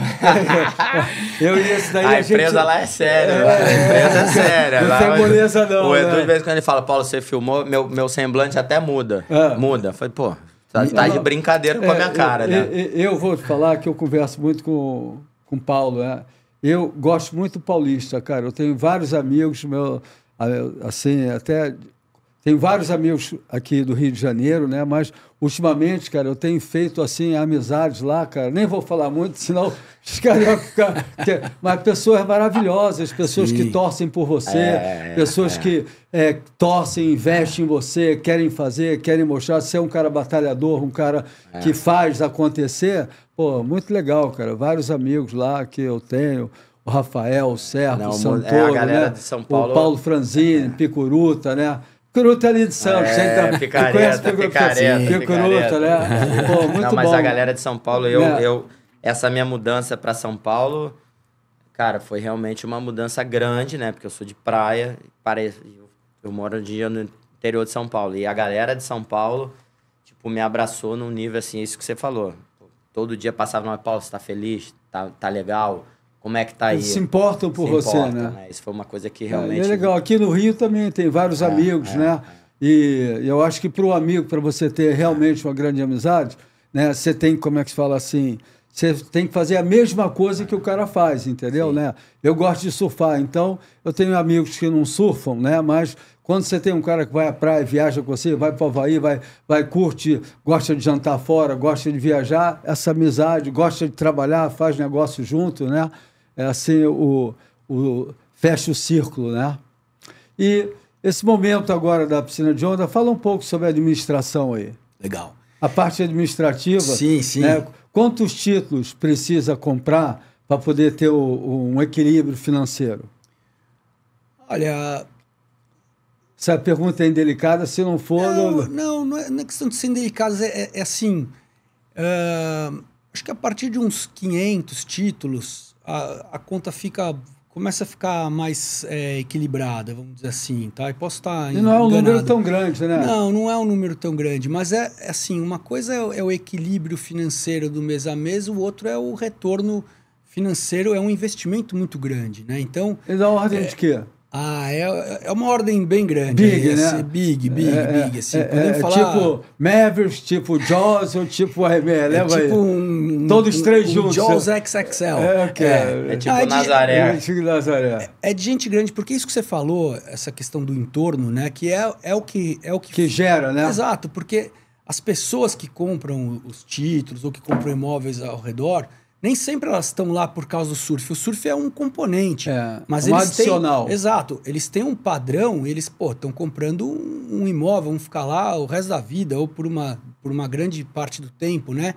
eu e esse daí a, a empresa gente... lá é séria. É, a empresa é séria. Não tem moleza, não. O Edu, né? de vez em quando ele fala, Paulo, você filmou, meu, meu semblante até muda. É. Muda. Falei, pô, tá, tá de brincadeira com a minha é, cara, eu, né? Eu, eu, vou te falar que eu converso muito com, com o Paulo, né? Eu gosto muito do paulista, cara. Eu tenho vários amigos, meu, assim, até tenho vários amigos aqui do Rio de Janeiro, né? Mas ultimamente, cara, eu tenho feito assim amizades lá, cara. Nem vou falar muito, senão os caras vão ficar. Mas pessoas maravilhosas, pessoas Sim. que torcem por você, é, é pessoas é. que é, torcem, investem em você, querem fazer, querem mostrar. Você é um cara batalhador, um cara é. que faz acontecer. Pô, muito legal, cara. Vários amigos lá que eu tenho o Rafael, o Servo, o Santoro, é a galera né? de São Paulo. O Paulo Franzini, Picuruta, né? Picuruta ali de Santos, é, então, picareta, picareta, picareta, né? Pô, muito Não, mas bom. a galera de São Paulo, eu, é. eu essa minha mudança para São Paulo, cara, foi realmente uma mudança grande, né? Porque eu sou de praia, parece, eu, eu moro dia no interior de São Paulo e a galera de São Paulo, tipo, me abraçou num nível assim, isso que você falou. Todo dia passava no Paulo, você tá feliz? Tá, tá legal? Como é que tá aí? Eles se importam por se você, importam, né? né? Isso foi uma coisa que realmente. É, é legal. Aqui no Rio também tem vários é, amigos, é, né? É. E eu acho que para o amigo, para você ter realmente uma grande amizade, né? Você tem, como é que se fala assim? Você tem que fazer a mesma coisa que o cara faz, entendeu? Né? Eu gosto de surfar, então eu tenho amigos que não surfam, né? Mas quando você tem um cara que vai à praia, viaja com você, vai para o Havaí, vai, vai curte, gosta de jantar fora, gosta de viajar, essa amizade, gosta de trabalhar, faz negócio junto, né? É assim o, o fecha o círculo, né? E esse momento agora da piscina de onda, fala um pouco sobre a administração aí. Legal. A parte administrativa. Sim, sim. Né? Quantos títulos precisa comprar para poder ter o, um equilíbrio financeiro? Olha. Essa pergunta é indelicada, se não for. Não, não, não, é, não é questão de ser indelicada, é, é, é assim. Uh, acho que a partir de uns 500 títulos, a, a conta fica começa a ficar mais é, equilibrada, vamos dizer assim, tá? E posso estar E não é um número tão grande, né? Não, não é um número tão grande, mas é, é assim, uma coisa é, é, o equilíbrio financeiro do mês a mês, o outro é o retorno financeiro, é um investimento muito grande, né? Então... E da ordem é, de quê? Ah, é, é uma ordem bem grande. Big, né? Assim, big, big, é, big. Assim, é, é, falar... Tipo Mavericks, tipo Jaws ou tipo é, leva tipo um, Todos um, três um juntos. Jaws XXL. É, okay. é, é tipo ah, Nazaré. De, é, Nazaré. É, de gente grande, porque isso que você falou, essa questão do entorno, né? Que é, é, o, que, é o que... Que gera, né? Exato, porque as pessoas que compram os títulos ou que compram imóveis ao redor nem sempre elas estão lá por causa do surf. O surf é um componente. É, mas um eles adicional. Têm, exato. Eles têm um padrão, eles estão comprando um, um, imóvel, vão ficar lá o resto da vida, ou por uma, por uma grande parte do tempo, né?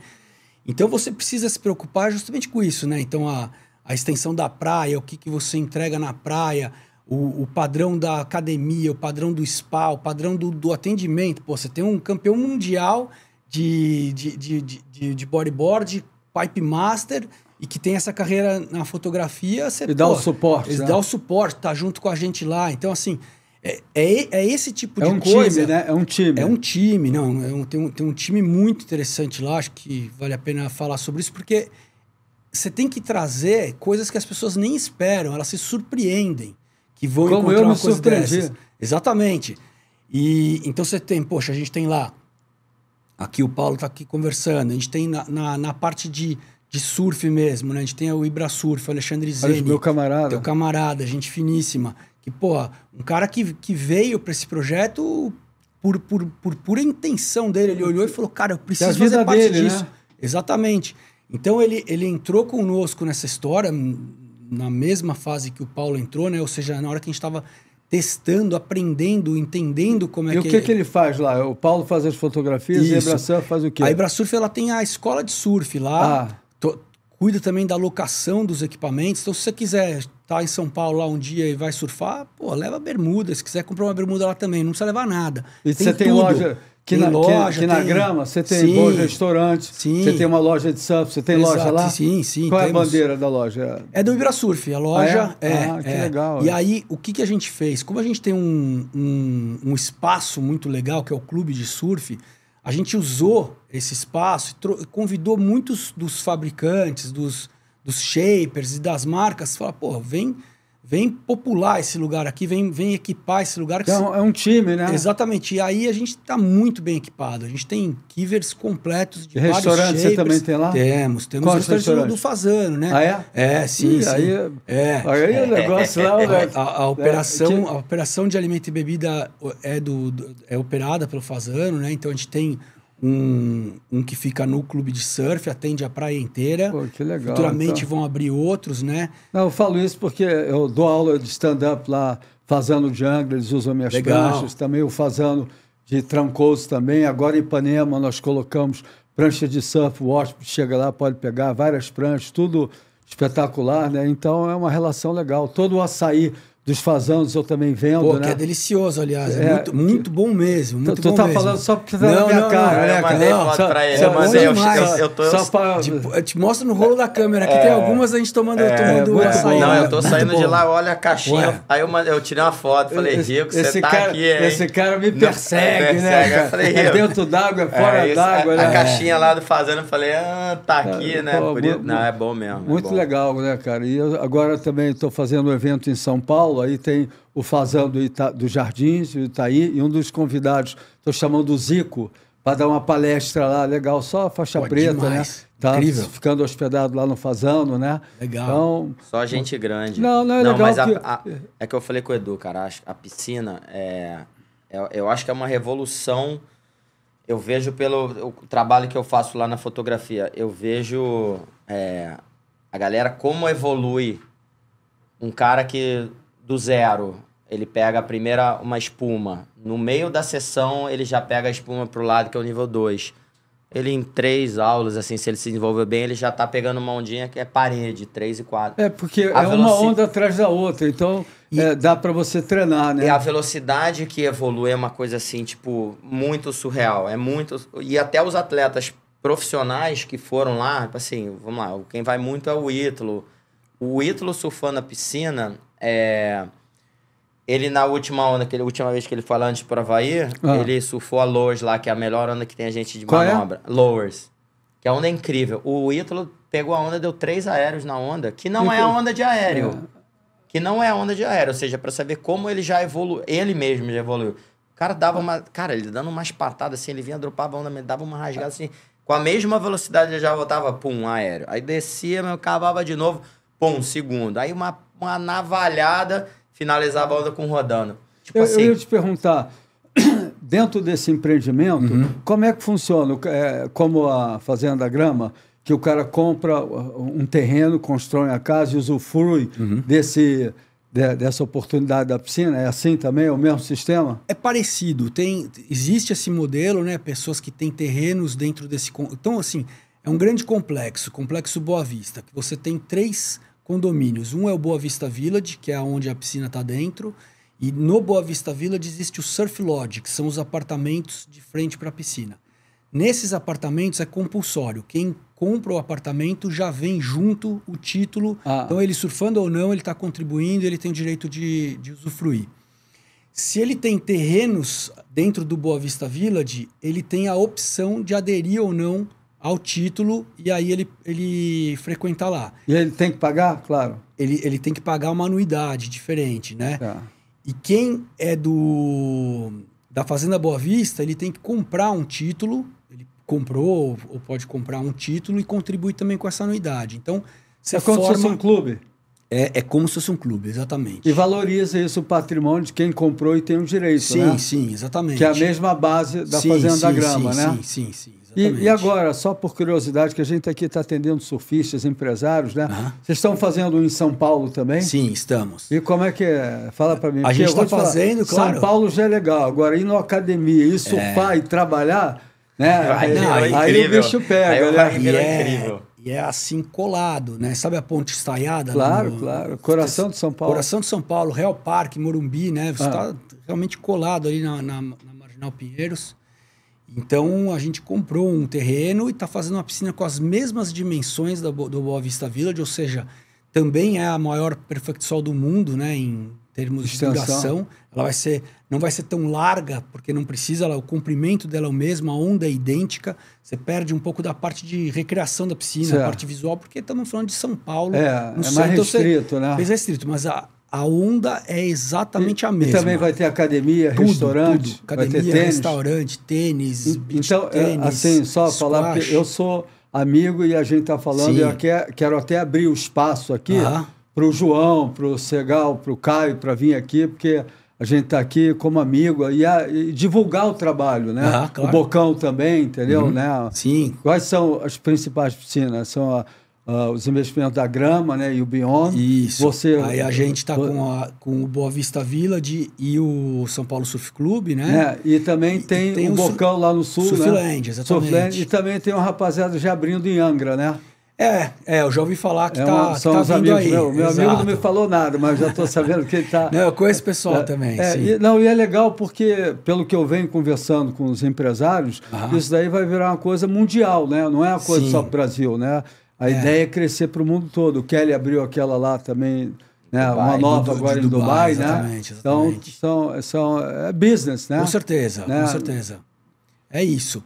Então você precisa se preocupar justamente com isso, né? Então a, a extensão da praia, o que, que você entrega na praia, o, o padrão da academia, o padrão do spa, o padrão do, do atendimento. Pô, você tem um campeão mundial de, de, de, de, de bodyboard Pipe Master e que tem essa carreira na fotografia, você e dá o suporte. Ele né? dá o suporte, tá junto com a gente lá. Então, assim, é, é, é esse tipo é de um coisa. Time, né? É um time. É um time, não. É um, tem, um, tem um time muito interessante lá, acho que vale a pena falar sobre isso, porque você tem que trazer coisas que as pessoas nem esperam, elas se surpreendem que vão Como encontrar eu uma coisa surpreendi. dessas. Exatamente. E então você tem, poxa, a gente tem lá. Aqui o Paulo está aqui conversando, a gente tem na, na, na parte de de surf mesmo, né? A gente tem o Ibra Surf, o Alexandre Zeni. meu camarada. Teu camarada, gente finíssima. Que, pô, um cara que, que veio para esse projeto por, por, por pura intenção dele. Ele olhou e falou, cara, eu preciso fazer parte dele, disso. Né? Exatamente. Então ele, ele entrou conosco nessa história, na mesma fase que o Paulo entrou, né? Ou seja, na hora que a gente estava testando, aprendendo, entendendo como é e que... E o que, que ele faz lá? O Paulo faz as fotografias Isso. e a Ibrasurf faz o quê? A Ibrasurf ela tem a escola de surf lá. Ah cuida também da locação dos equipamentos. Então, se você quiser estar tá em São Paulo lá um dia e vai surfar, pô, leva bermuda. Se quiser comprar uma bermuda lá também, não precisa levar nada. E tem você tem tudo. loja que, na, loja, que, que na grama, você tem sim, bons restaurantes, sim. você tem uma loja de surf, você tem Exato, loja lá? Sim, sim. Qual temos. é a bandeira da loja? É do Ibrasurf, a loja. Ah, é? é ah, que é. legal. E aí, o que, que a gente fez? Como a gente tem um, um, um espaço muito legal, que é o clube de surf, a gente usou esse espaço e convidou muitos dos fabricantes, dos, dos shapers e das marcas, fala, pô, vem, vem popular esse lugar aqui, vem, vem equipar esse lugar. Que é, um, é um time, né? Exatamente. E aí a gente está muito bem equipado. A gente tem kivers completos de restaurante você também tem lá? Temos. Temos Qual restaurante do Fazano, né? Ah, é? É, sim, Ih, sim. Aí, é. aí o negócio lá... É, a, a, operação, a operação de alimento e bebida é, do, do, é operada pelo Fazano, né? Então a gente tem um, um que fica no clube de surf, atende a praia inteira. Pô, que legal. Futuramente então. vão abrir outros, né? Não, eu falo isso porque eu dou aula de stand-up lá, fazendo jungle, eles usam minhas legal. pranchas, também o fazendo de trancoso também. Agora em Ipanema nós colocamos prancha de surf, o hóspede chega lá, pode pegar várias pranchas, tudo espetacular, né? Então é uma relação legal. Todo o açaí dos fazanos eu também vendo, Pô, né? que é delicioso, aliás. É, é muito, muito bom mesmo. Muito tu, bom tá mesmo. falando só porque tá não, na minha não, cara, não, né, Eu mandei não, foto só, pra ele. Eu mandei, eu, eu, eu, tô... Só pra... Tipo, eu te mostro no rolo da câmera, aqui é, tem algumas a gente tomando, é, tomando é, açaí. Não, eu tô saindo de lá, olha a caixinha. Ué. Aí eu, eu tirei uma foto, falei, Rico, você tá cara, aqui, hein? Esse cara me persegue, né? Falei, é dentro d'água, é fora d'água, a, né? A caixinha lá do fazendo, eu falei, ah, tá aqui, né? Não, é bom mesmo. Muito legal, né, cara? E agora também estou fazendo um evento em São Paulo, aí tem o Fazão do, Ita, do Jardins, do Itaí, e um dos convidados, estou chamando o Zico, para dar uma palestra lá, legal, só faixa Pô, preta, demais. né? Tá Incrível. ficando hospedado lá no Fazano, né? Legal. Então, só gente grande. Não, não é não, legal. Mas que... a, a, é que eu falei com o Edu, cara, a, a piscina é, é, Eu acho que é uma revolução. Eu vejo pelo o trabalho que eu faço lá na fotografia, eu vejo é, a galera como evolui um cara que do zero ele pega a primeira uma espuma. No meio da sessão, ele já pega a espuma pro lado, que é o nível 2. Ele em três aulas, assim, se ele se desenvolver bem, ele já tá pegando uma ondinha que é parede, três e quatro. É, porque a é uma onda atrás da outra, então e... é, dá para você treinar, né? E a velocidade que evolui é uma coisa assim, tipo, muito surreal. É muito. E até os atletas profissionais que foram lá, tipo assim, vamos lá, quem vai muito é o Ítalo. O Ítalo surfando na piscina, é ele, na última onda, que ele, última vez que ele foi lá antes para Havaí, ah. ele surfou a Lowers lá, que é a melhor onda que tem a gente de Qual é? manobra. É? Lowers. Que a onda é incrível. O Ítalo pegou a onda, deu três aéreos na onda, que não é a onda de aéreo. É. Que não é a onda de aéreo. Ou seja, para saber como ele já evoluiu. Ele mesmo já evoluiu. O cara dava uma. Cara, ele dando umas patadas assim, ele vinha, dropava a onda, dava uma rasgada assim. Com a mesma velocidade ele já voltava, pum, aéreo. Aí descia, meu, cavava de novo, pum, segundo. Aí uma, uma navalhada finalizava a onda com rodando. Tipo eu, assim. eu ia te perguntar, dentro desse empreendimento, uhum. como é que funciona? É, como a Fazenda Grama, que o cara compra um terreno, constrói a casa e usufrui uhum. desse, de, dessa oportunidade da piscina? É assim também? É o mesmo sistema? É parecido. Tem, existe esse modelo, né? Pessoas que têm terrenos dentro desse... Então, assim, é um grande complexo, complexo Boa Vista, que você tem três condomínios. Um é o Boa Vista Village, que é onde a piscina está dentro. E no Boa Vista Village existe o Surf Lodge, que são os apartamentos de frente para a piscina. Nesses apartamentos é compulsório. Quem compra o apartamento já vem junto o título. Ah. Então, ele surfando ou não, ele está contribuindo, ele tem o direito de, de usufruir. Se ele tem terrenos dentro do Boa Vista Village, ele tem a opção de aderir ou não ao título e aí ele, ele frequenta lá. E ele tem que pagar, claro? Ele, ele tem que pagar uma anuidade diferente, né? É. E quem é do da Fazenda Boa Vista, ele tem que comprar um título, ele comprou ou pode comprar um título e contribui também com essa anuidade. Então, você é como forma... se fosse um clube. É, é como se fosse um clube, exatamente. E valoriza isso o patrimônio de quem comprou e tem o direito, sim, né? Sim, sim, exatamente. Que é a mesma base da sim, Fazenda sim, da Grama, sim, né? Sim, sim, sim. E, e, agora, só por curiosidade, que a gente aqui está atendendo surfistas, empresários, né? Uhum. Vocês estão fazendo em São Paulo também? Sim, estamos. E como é que é? Fala para mim. A gente está fazendo, falar, claro. São Paulo já é legal. Agora, ir na academia, ir surfar é. e trabalhar, né? Aí, não, aí, aí o bicho pega, aí né? E é, incrível. E é assim colado, né? Sabe a ponte estaiada? Claro, no, claro. Coração de São Paulo. Coração de São Paulo, Real Parque, Morumbi, né? Você está ah. realmente colado ali na, na, na Marginal Pinheiros. Então a gente comprou um terreno e está fazendo uma piscina com as mesmas dimensões do, do Boa Vista Village, ou seja, também é a maior Perfect do mundo, né, em termos de duração. Ela vai ser, não vai ser tão larga, porque não precisa, ela, o comprimento dela é o mesmo, a onda é idêntica. Você perde um pouco da parte de recreação da piscina, certo. a parte visual, porque estamos falando de São Paulo. É, é mais então restrito, né? Mais restrito, mas a, a onda é exatamente e, a mesma. E também vai ter academia, tudo, restaurante, tudo. academia, vai ter tênis. restaurante, tênis, e, Então, é, tênis, assim, só squash. falar eu sou amigo e a gente está falando, Sim. eu quero, quero até abrir o espaço aqui para o João, para o Segal, para o Caio, para vir aqui, porque a gente está aqui como amigo e, a, e, divulgar o trabalho, né? Ah, claro. O Bocão também, entendeu? Uhum. Né? Sim. Quais são as principais piscinas? São a, a, os investimentos da Grama né? e o Beyond. Isso. Você, Aí a gente está com, com o Boa Vista Village e o São Paulo Surf Club, né? É, e também tem, e tem o Bocão lá no sul, Surfland, né? exatamente. Surfland, e também tem uma rapaziada já abrindo em Angra, né? É, é, eu já ouvi falar que, é uma, tá, são que tá os amigos aí. Meu, meu amigo não me falou nada, mas já estou sabendo que ele está. eu conheço o pessoal é, também. É, e, não, e é legal porque, pelo que eu venho conversando com os empresários, isso daí vai virar uma coisa mundial, né? Não é uma coisa sim. só para o Brasil, né? A é. ideia é crescer para o mundo todo. O Kelly abriu aquela lá também, né? Dubai, uma nova do, agora em Dubai, Dubai exatamente, né? Exatamente. Então, são, são, é business, né? Com certeza, né? com certeza. É isso.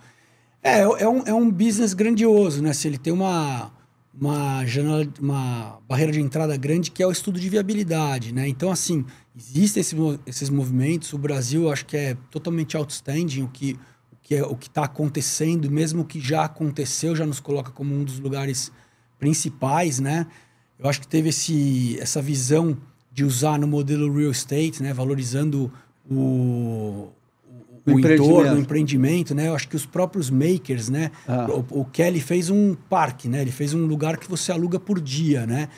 É, é um, é um business grandioso, né? Se ele tem uma uma janela, uma barreira de entrada grande que é o estudo de viabilidade, né? Então, assim, existem esse, esses movimentos. O Brasil, acho que é totalmente outstanding o que o que é o que está acontecendo, mesmo o que já aconteceu, já nos coloca como um dos lugares principais, né? Eu acho que teve esse, essa visão de usar no modelo real estate, né? Valorizando o, o, entorno, o empreendimento, né? Eu acho que os próprios makers, né? Ah. O, o, Kelly fez um parque, né? Ele fez um lugar que você aluga por dia, né?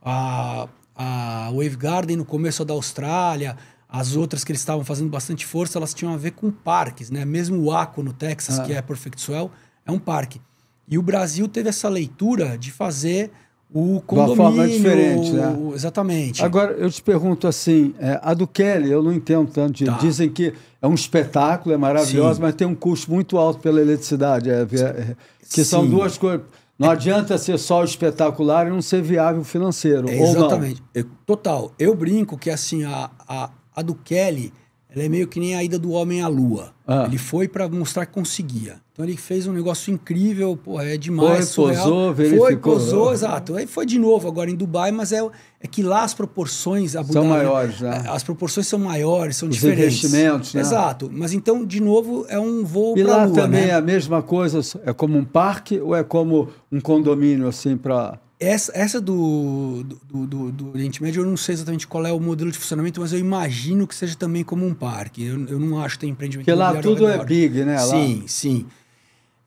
A, a Wave Garden no começo da Austrália, as outras que eles estavam fazendo bastante força, elas tinham a ver com parques, né? Mesmo o Aqua no Texas, ah. que é Perfect Swell, é um parque. E o Brasil teve essa leitura de fazer o condomínio. De uma forma diferente, né? Exatamente. Agora, eu te pergunto assim, é, a do Kelly, eu não entendo tanto. De, tá. Dizem que é um espetáculo, é maravilhoso, Sim. mas tem um custo muito alto pela eletricidade. É, é, que Sim. são duas coisas. Não adianta ser só espetacular e não ser viável financeiro. É, exatamente. Eu, total. Eu brinco que assim, a, a, a do Kelly ela é meio que nem a ida do homem à lua. Ah. Ele foi para mostrar que conseguia. Então ele fez um negócio incrível, pô, é demais. Foi, surreal. posou, verificou. Foi, posou, exato. Aí foi de novo agora em Dubai, mas é, é que lá as proporções... Abu são Dhabi, maiores, né? As proporções são maiores, são Os diferentes. investimentos, né? Exato. Mas então, de novo, é um voo para a lua, também né? é a mesma coisa? É como um parque ou é como um condomínio, assim, para... Essa, essa do, do, do, do, Oriente Médio, eu não sei exatamente qual é o modelo de funcionamento, mas eu imagino que seja também como um parque. Eu, eu não acho que tem empreendimento Porque lá tudo é big, né? Sim, lá... sim.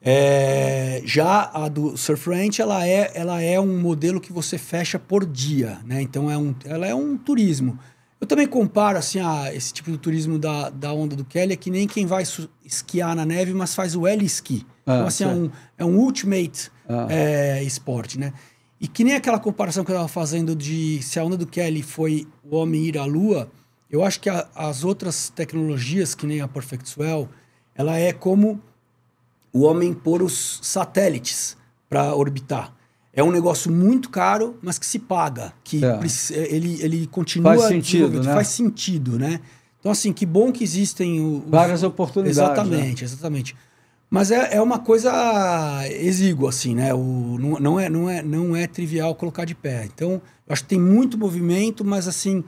É, já a do Surf Ranch, ela é, ela é um modelo que você fecha por dia, né? Então, é um, ela é um turismo. Eu também comparo, assim, a, esse tipo de turismo da, da onda do Kelly, é que nem quem vai esquiar na neve, mas faz o heli-ski. Ah, então, assim, é um, é um ultimate ah. é, esporte, né? E que nem aquela comparação que eu estava fazendo de se a onda do Kelly foi o homem ir à Lua, eu acho que a, as outras tecnologias, que nem a Perfect Swell, ela é como o homem pôr os satélites para orbitar. É um negócio muito caro, mas que se paga, que é. ele, ele continua faz sentido, né? faz sentido, né? Então assim, que bom que existem os, várias oportunidades. Exatamente, né? exatamente. Mas é, é uma coisa exígua, assim, né? O, não, não, é, não, é, não é trivial colocar de pé. Então, eu acho que tem muito movimento, mas assim,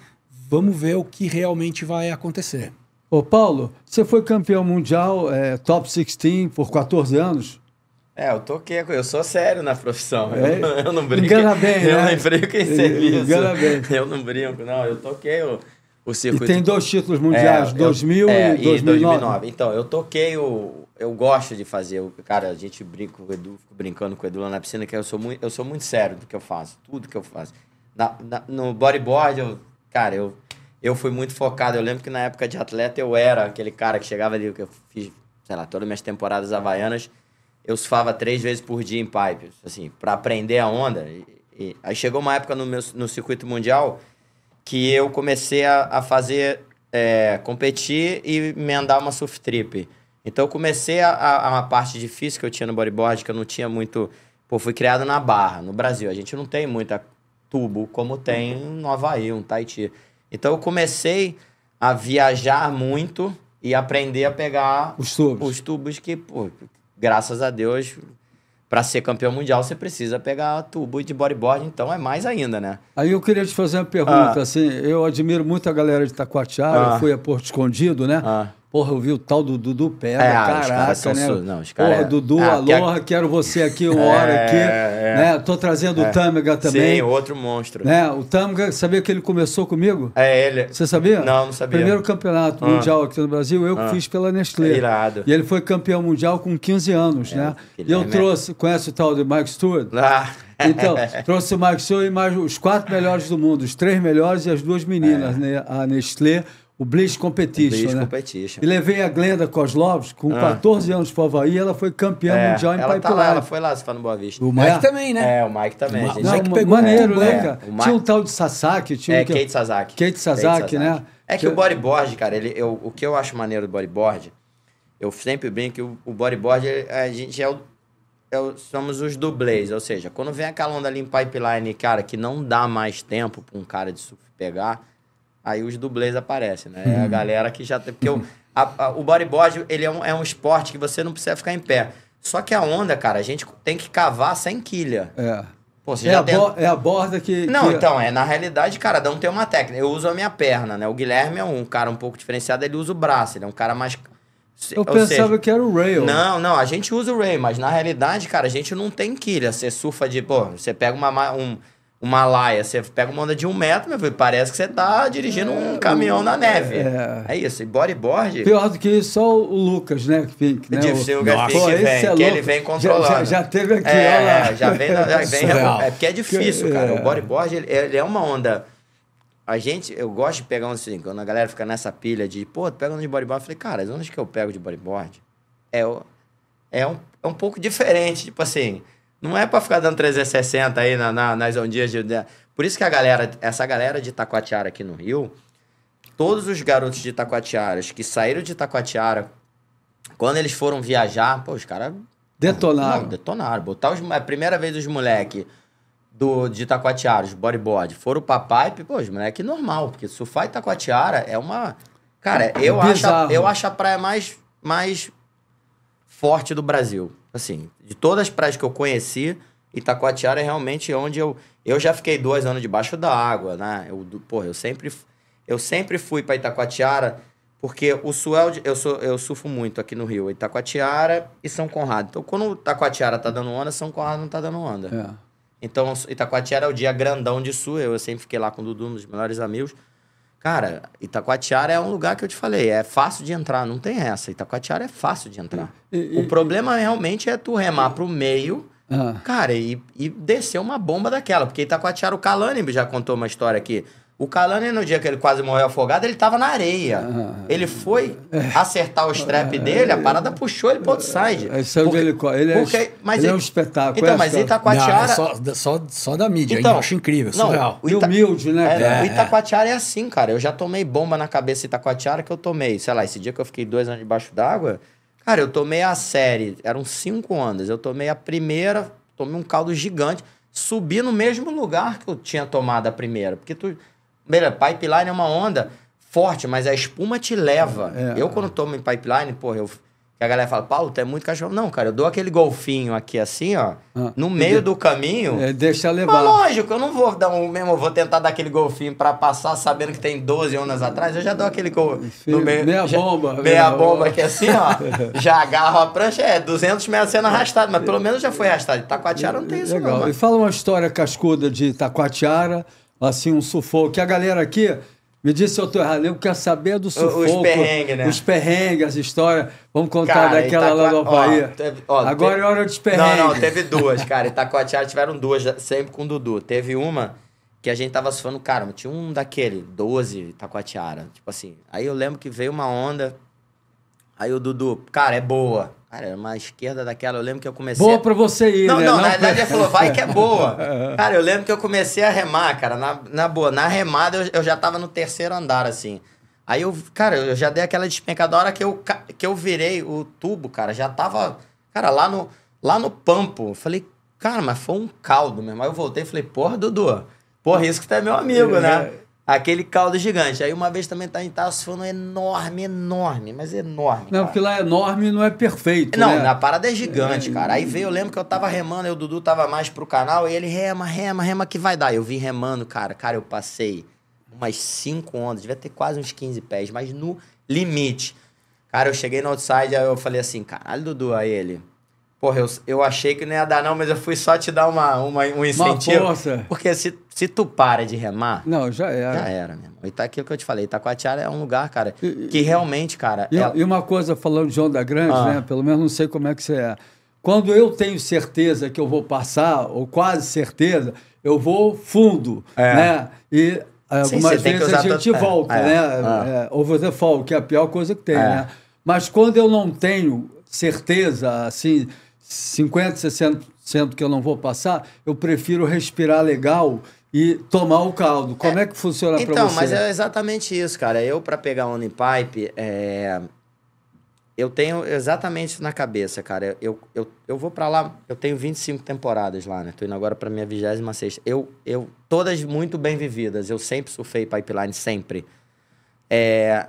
vamos ver o que realmente vai acontecer. Ô, Paulo, você foi campeão mundial, é, top 16, por 14 anos? É, eu toquei, eu sou sério na profissão. É? Eu, eu, não brinco. Engana bem, eu né? não brinco em serviço. Engana bem. Eu não brinco, não. Eu toquei o, o circuito. E tem dois títulos mundiais, é, 2000 é, e 2009. 2009. Então, eu toquei o, eu gosto de fazer. Cara, a gente brinca com o Edu, fico brincando com o Edu lá na piscina, que eu sou muito, eu sou muito sério do que eu faço, tudo que eu faço. Na, na, no bodyboard, eu, cara, eu, eu fui muito focado. Eu lembro que na época de atleta eu era aquele cara que chegava ali, que eu fiz, sei lá, todas as minhas temporadas havaianas, eu surfava três vezes por dia em pipe, assim, para aprender a onda. E, e, aí chegou uma época no, meu, no circuito mundial que eu comecei a, a fazer, é, competir e emendar uma surf trip. Então eu comecei a, a, uma parte difícil que eu tinha no bodyboard, que eu não tinha muito. Pô, fui criado na Barra, no Brasil. A gente não tem muita tubo como tem no Havaí, um Tahiti. Então eu comecei a viajar muito e aprender a pegar os tubos, os tubos que, pô, graças a Deus, Para ser campeão mundial, você precisa pegar tubo de bodyboard, então é mais ainda, né? Aí eu queria te fazer uma pergunta, Ah. assim, eu admiro muito a galera de Taquatiara, Ah. eu fui a Porto Escondido, né? Ah. Porra, eu vi o tal do Dudu Pega, É, ah, os caraca, são né? su- não, os caras Porra, é- Dudu, Ah, a- aloha, quero você aqui uma hora É, aqui, é. né? Tô trazendo o Tâmega também, Sim, outro monstro. né? O Tâmega, sabia que ele começou comigo? É ele. Você sabia? Não, não sabia. Primeiro campeonato Ah. mundial aqui no Brasil, eu Ah. fiz pela Nestlé. Irado. E ele foi campeão mundial com 15 anos, né? E eu é- trouxe, conhece o tal de Mike Stewart? Ah. Então, trouxe o Mike Stewart e mais os quatro melhores do mundo, os três melhores e as duas meninas, né? A Nestlé, o Bliss Competition, É. Né? Competition. E levei a Glenda Kozlovs, com 14 anos para o Havaí, ela foi campeã É, mundial em ela tá pipeline. lá, ela foi lá, se for no Boa Vista. O Mike É. também, né? É, o Mike também, O gente. Não, Mike pegou maneiro, um né, é, cara? o Ma- Tinha um tal de Sasaki, tinha É, um que- Kate Sasaki. Kate Sasaki, né? É que o bodyboard, cara, ele, eu, o que eu acho maneiro do bodyboard, eu sempre brinco que o, o bodyboard, ele- a gente é o, é o- somos os dublês, ou seja, quando vem aquela onda ali em pipeline, cara, que não dá mais tempo pra um cara de surf pegar, aí os dublês aparecem, né? É a galera que já tem... Porque o, a- a- o bodyboard, ele é um, é um esporte que você não precisa ficar em pé. Só que a onda, cara, a gente tem que cavar sem quilha. É. Pô, você É já a, tem... é a borda que. Não, que- então, é na realidade, cara, não tem uma técnica. Eu uso a minha perna, né? O Guilherme é um cara um pouco diferenciado, ele usa o braço, ele é um cara mais. Eu ou pensava seja, que era o rail. Não, não, a gente usa o Ray, mas na realidade, cara, a gente não tem quilha. Você surfa de. Pô, você pega uma, ma- um, uma laia, você pega uma onda de um metro, meu filho, parece que você tá dirigindo um caminhão na neve. É. É, isso. E bodyboard. Pior do que isso, só o Lucas, né? Pink, né? De O- Silver Nossa. Peak Pô, que vem, é que ele vem Já- controlando. Já, já teve aqui, É, já vem, já vem é porque é difícil, cara. É. O bodyboard, ele, ele é uma onda. A gente, eu gosto de pegar um assim, quando a galera fica nessa pilha de, pô, tu pega onda de bodyboard, eu falei, cara, as ondas que eu pego de bodyboard é, o- é, um, é um pouco diferente, tipo assim, não é pra ficar dando 360 aí na, na- nas ondinhas de. Por isso que a galera, essa galera de Taquatiara aqui no Rio, todos os garotos de Taquatiaras que saíram de Taquatiara, quando eles foram viajar, pô, os caras Detonaram. não, detonaram. Botar os, a primeira vez os moleque do, de Taquatiara, os bodyboard, foram pra pipe, pô, os moleque normal, porque surfar em Taquatiara é uma... Cara, eu, acho, a- eu acho a praia mais, mais forte do Brasil. Assim, de todas as praias que eu conheci, Itacoatiara é realmente onde eu... Eu já fiquei dois anos debaixo da água, né? Eu, porra, eu sempre, eu sempre fui pra Itacoatiara... Porque o Suel, de- eu, sou, eu surfo muito aqui no Rio, Itacoatiara e São Conrado. Então, quando Itacoatiara tá dando onda, São Conrado não tá dando onda. É. Então, Itacoatiara é o dia grandão de sul. Eu sempre fiquei lá com o Dudu, um dos melhores amigos. Cara, Itacoatiara é um lugar que eu te falei, é fácil de entrar, não tem essa. Itacoatiara é fácil de entrar. E- e- o problema realmente é tu remar pro meio, Ah. cara, e, e descer uma bomba daquela. Porque Itacoatiara, o Kalani já contou uma história aqui. O Kalani, no dia que ele quase morreu afogado, ele tava na areia. Ah. Ele foi acertar o strap dele, a parada puxou ele pro outside. Aí saiu Porque- de helicóptero. Ele, porque- é, mas ele é um ele- espetáculo. Então, é, mas. Itacoatiara... Não, é só, só, só da mídia, Então, eu acho incrível, não, surreal. o E humilde, né, É? O Itacoatiara é assim, cara. Eu já tomei bomba na cabeça Itacoatiara que eu tomei. Sei lá, esse dia que eu fiquei dois anos debaixo d'água. Cara, eu tomei a série. Eram cinco ondas. Eu tomei a primeira, tomei um caldo gigante. Subi no mesmo lugar que eu tinha tomado a primeira. Porque tu. Beleza, pipeline é uma onda forte, mas a espuma te leva. É. Eu, quando tomo em pipeline, porra, eu. A galera fala, Paulo, tu é muito cachorro. Não, cara, eu dou aquele golfinho aqui assim, ó. Ah, no meio do caminho. É, deixa levar. Mas lógico, eu não vou dar um mesmo, eu vou tentar dar aquele golfinho pra passar sabendo que tem 12 ondas atrás, eu já dou aquele gol no meio. meia já- bomba, Meia meia bomba bomba. aqui assim, ó. já agarro a prancha, é 200 metros sendo arrastado, mas pelo menos já foi arrastado. Taquatiara não tem isso Legal. não, e fala uma história cascuda de Taquatiara, assim, um sufoco. Que a galera aqui, me disse se eu tô errado, eu quero saber do sufoco. perrengues, né? Os perrengues, as histórias. Vamos contar Cara, daquela lá do Itacoa- Havaí. teve- ó, Agora teve- é hora dos perrengues. Não, não, teve duas, cara. Itacoatiara tiveram duas, sempre com o Dudu. Teve uma que a gente tava surfando, cara, tinha um daquele, 12 Itacoatiara. Tipo assim, aí eu lembro que veio uma onda, aí o Dudu, cara, é boa. Cara, era uma esquerda daquela, eu lembro que eu comecei... Boa pra você ir, Não, né? não, na pra- verdade ele falou, vai que é boa. Cara, eu lembro que eu comecei a remar, cara, na, na boa. Na remada eu, eu já tava no terceiro andar, assim. Aí eu, cara, eu já dei aquela despencada. A hora que eu, que eu virei o tubo, cara, já tava, cara, lá no, lá no pampo. Eu Falei, cara, mas foi um caldo mesmo. Aí eu voltei e falei, porra, Dudu, porra, isso que tu é meu amigo, né? Aquele caldo gigante. Aí uma vez também tá, tava surfando enorme, enorme, mas enorme. Não, cara. porque lá é enorme não é perfeito. Não, né? na parada é gigante, cara. Aí veio, eu lembro que eu tava remando, e o Dudu tava mais pro canal, e ele rema, rema, rema, que vai dar. Eu vim remando, cara. Cara, eu passei umas 5 ondas, devia ter quase uns 15 pés, mas no limite. Cara, eu cheguei no outside, aí eu falei assim, caralho, Dudu, aí ele. Porra, eu, eu achei que não ia dar, não, mas eu fui só te dar uma, uma, um incentivo. força. Porque se, se tu para de remar, Não, já era. já era, meu irmão. E tá aquilo que eu te falei, Itacoatiara é um lugar, cara, E- que realmente, cara. E, é- e uma coisa, falando de Onda Grande, Ah. né? Pelo menos não sei como é que você é. Quando eu tenho certeza que eu vou passar, ou quase certeza, eu vou fundo, É. né? E algumas você tem que vezes a gente é, volta, é, né? ah. É, over the fall, que é a pior coisa que tem, É. né? Mas quando eu não tenho certeza, assim, 50%, 60% que eu não vou passar, eu prefiro respirar legal e tomar o caldo. Como é, que funciona para Então, você? mas é exatamente isso, cara. Eu, pra pegar em pipe, é... eu tenho exatamente isso na cabeça, cara. Eu, eu, eu vou pra lá, eu tenho 25 temporadas lá, né? Tô indo agora pra minha 26 Eu, eu, todas muito bem vividas. Eu sempre surfei pipeline, sempre. É...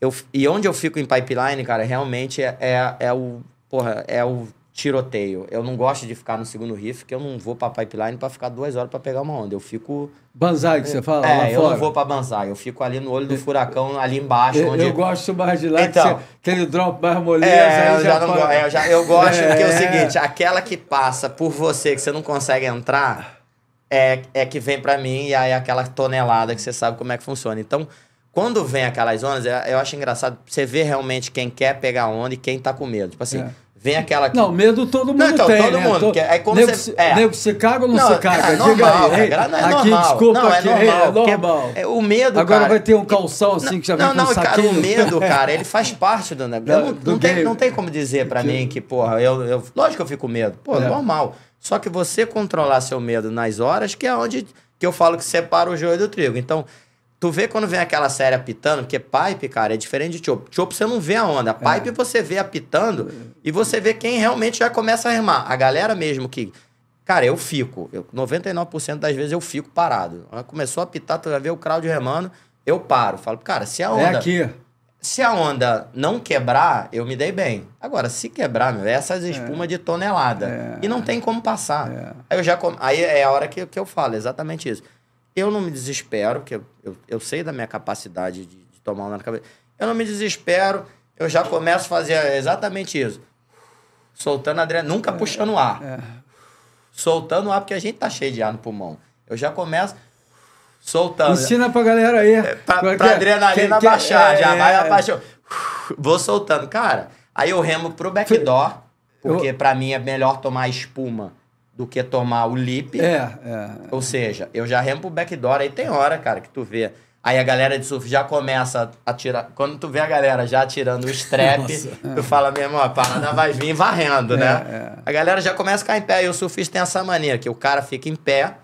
Eu, e onde eu fico em pipeline, cara, realmente é, é, é o... Porra, é o tiroteio. Eu não gosto de ficar no segundo riff, porque eu não vou pra pipeline pra ficar duas horas pra pegar uma onda. Eu fico... Banzai que você fala É, eu fora? não vou pra Banzai, eu fico ali no olho do furacão, ali embaixo, Eu, onde... eu gosto mais de lá, Então. que você, aquele drop mais moleza, É, eu já não para- gosto. É, eu, já, eu gosto porque é o É. seguinte, aquela que passa por você, que você não consegue entrar, é, é que vem pra mim e aí é aquela tonelada que você sabe como é que funciona. Então, quando vem aquelas ondas, é- eu acho engraçado você ver realmente quem quer pegar onda e quem tá com medo. Tipo assim, É. vem aquela que... Não, medo todo mundo Não, então, tem, todo né? mundo, aí como nego, você- se, é. nego se caga ou não, Não, se caga? é Diga normal, aí. Ei, cara, não, é aqui, normal. desculpa, não, é aqui, normal. é porque normal. é o medo, Agora cara, vai ter um calção assim que já vem não, com não, um cara, o medo, cara, ele faz parte do negócio. Não, do não, tem, não tem como dizer pra mim que, porra, eu, eu. Lógico que eu fico com medo. Pô, É. normal. Só que você controlar seu medo nas horas, que é onde que eu falo que separa o joio do trigo. Então, tu vê quando vem aquela série apitando, porque pipe, cara, é diferente de chopo. Chopo você não vê a onda. Pipe você vê apitando e você vê quem realmente já começa a remar. A galera mesmo que. Cara, eu fico. Eu, 99% das vezes eu fico parado. Ela começou a apitar, tu vai ver o crowd remando, eu paro. Falo, cara, se a É onda. aqui. Se a onda não quebrar, eu me dei bem. Agora, se quebrar, meu, é essas espumas de tonelada. É. E não tem como passar. Aí eu já Aí é a hora que, que eu falo, exatamente isso. Eu não me desespero, porque eu, eu, eu sei da minha capacidade de, de tomar onda na cabeça. Eu não me desespero, eu já começo a fazer exatamente isso. Soltando a adrenalina, nunca puxando o ar. É. Soltando o ar, porque a gente tá cheio de ar no pulmão. Eu já começo soltando. Ensina pra galera aí. Pra, Qual é pra que é? adrenalina Que- que- baixar, é, já vai é. abaixando. Vou soltando. Cara, aí eu remo pro backdoor, porque pra mim é melhor tomar espuma do que tomar o lip. É, é. Ou seja, eu já remo pro backdoor, aí tem hora, cara, que tu vê. Aí a galera de surf já começa a tirar. Quando tu vê a galera já tirando o strap, Nossa. tu fala mesmo, ó, a parada vai vir varrendo, É, né? é. A galera já começa a ficar em pé. E o surfista tem essa maneira, que o cara fica em pé,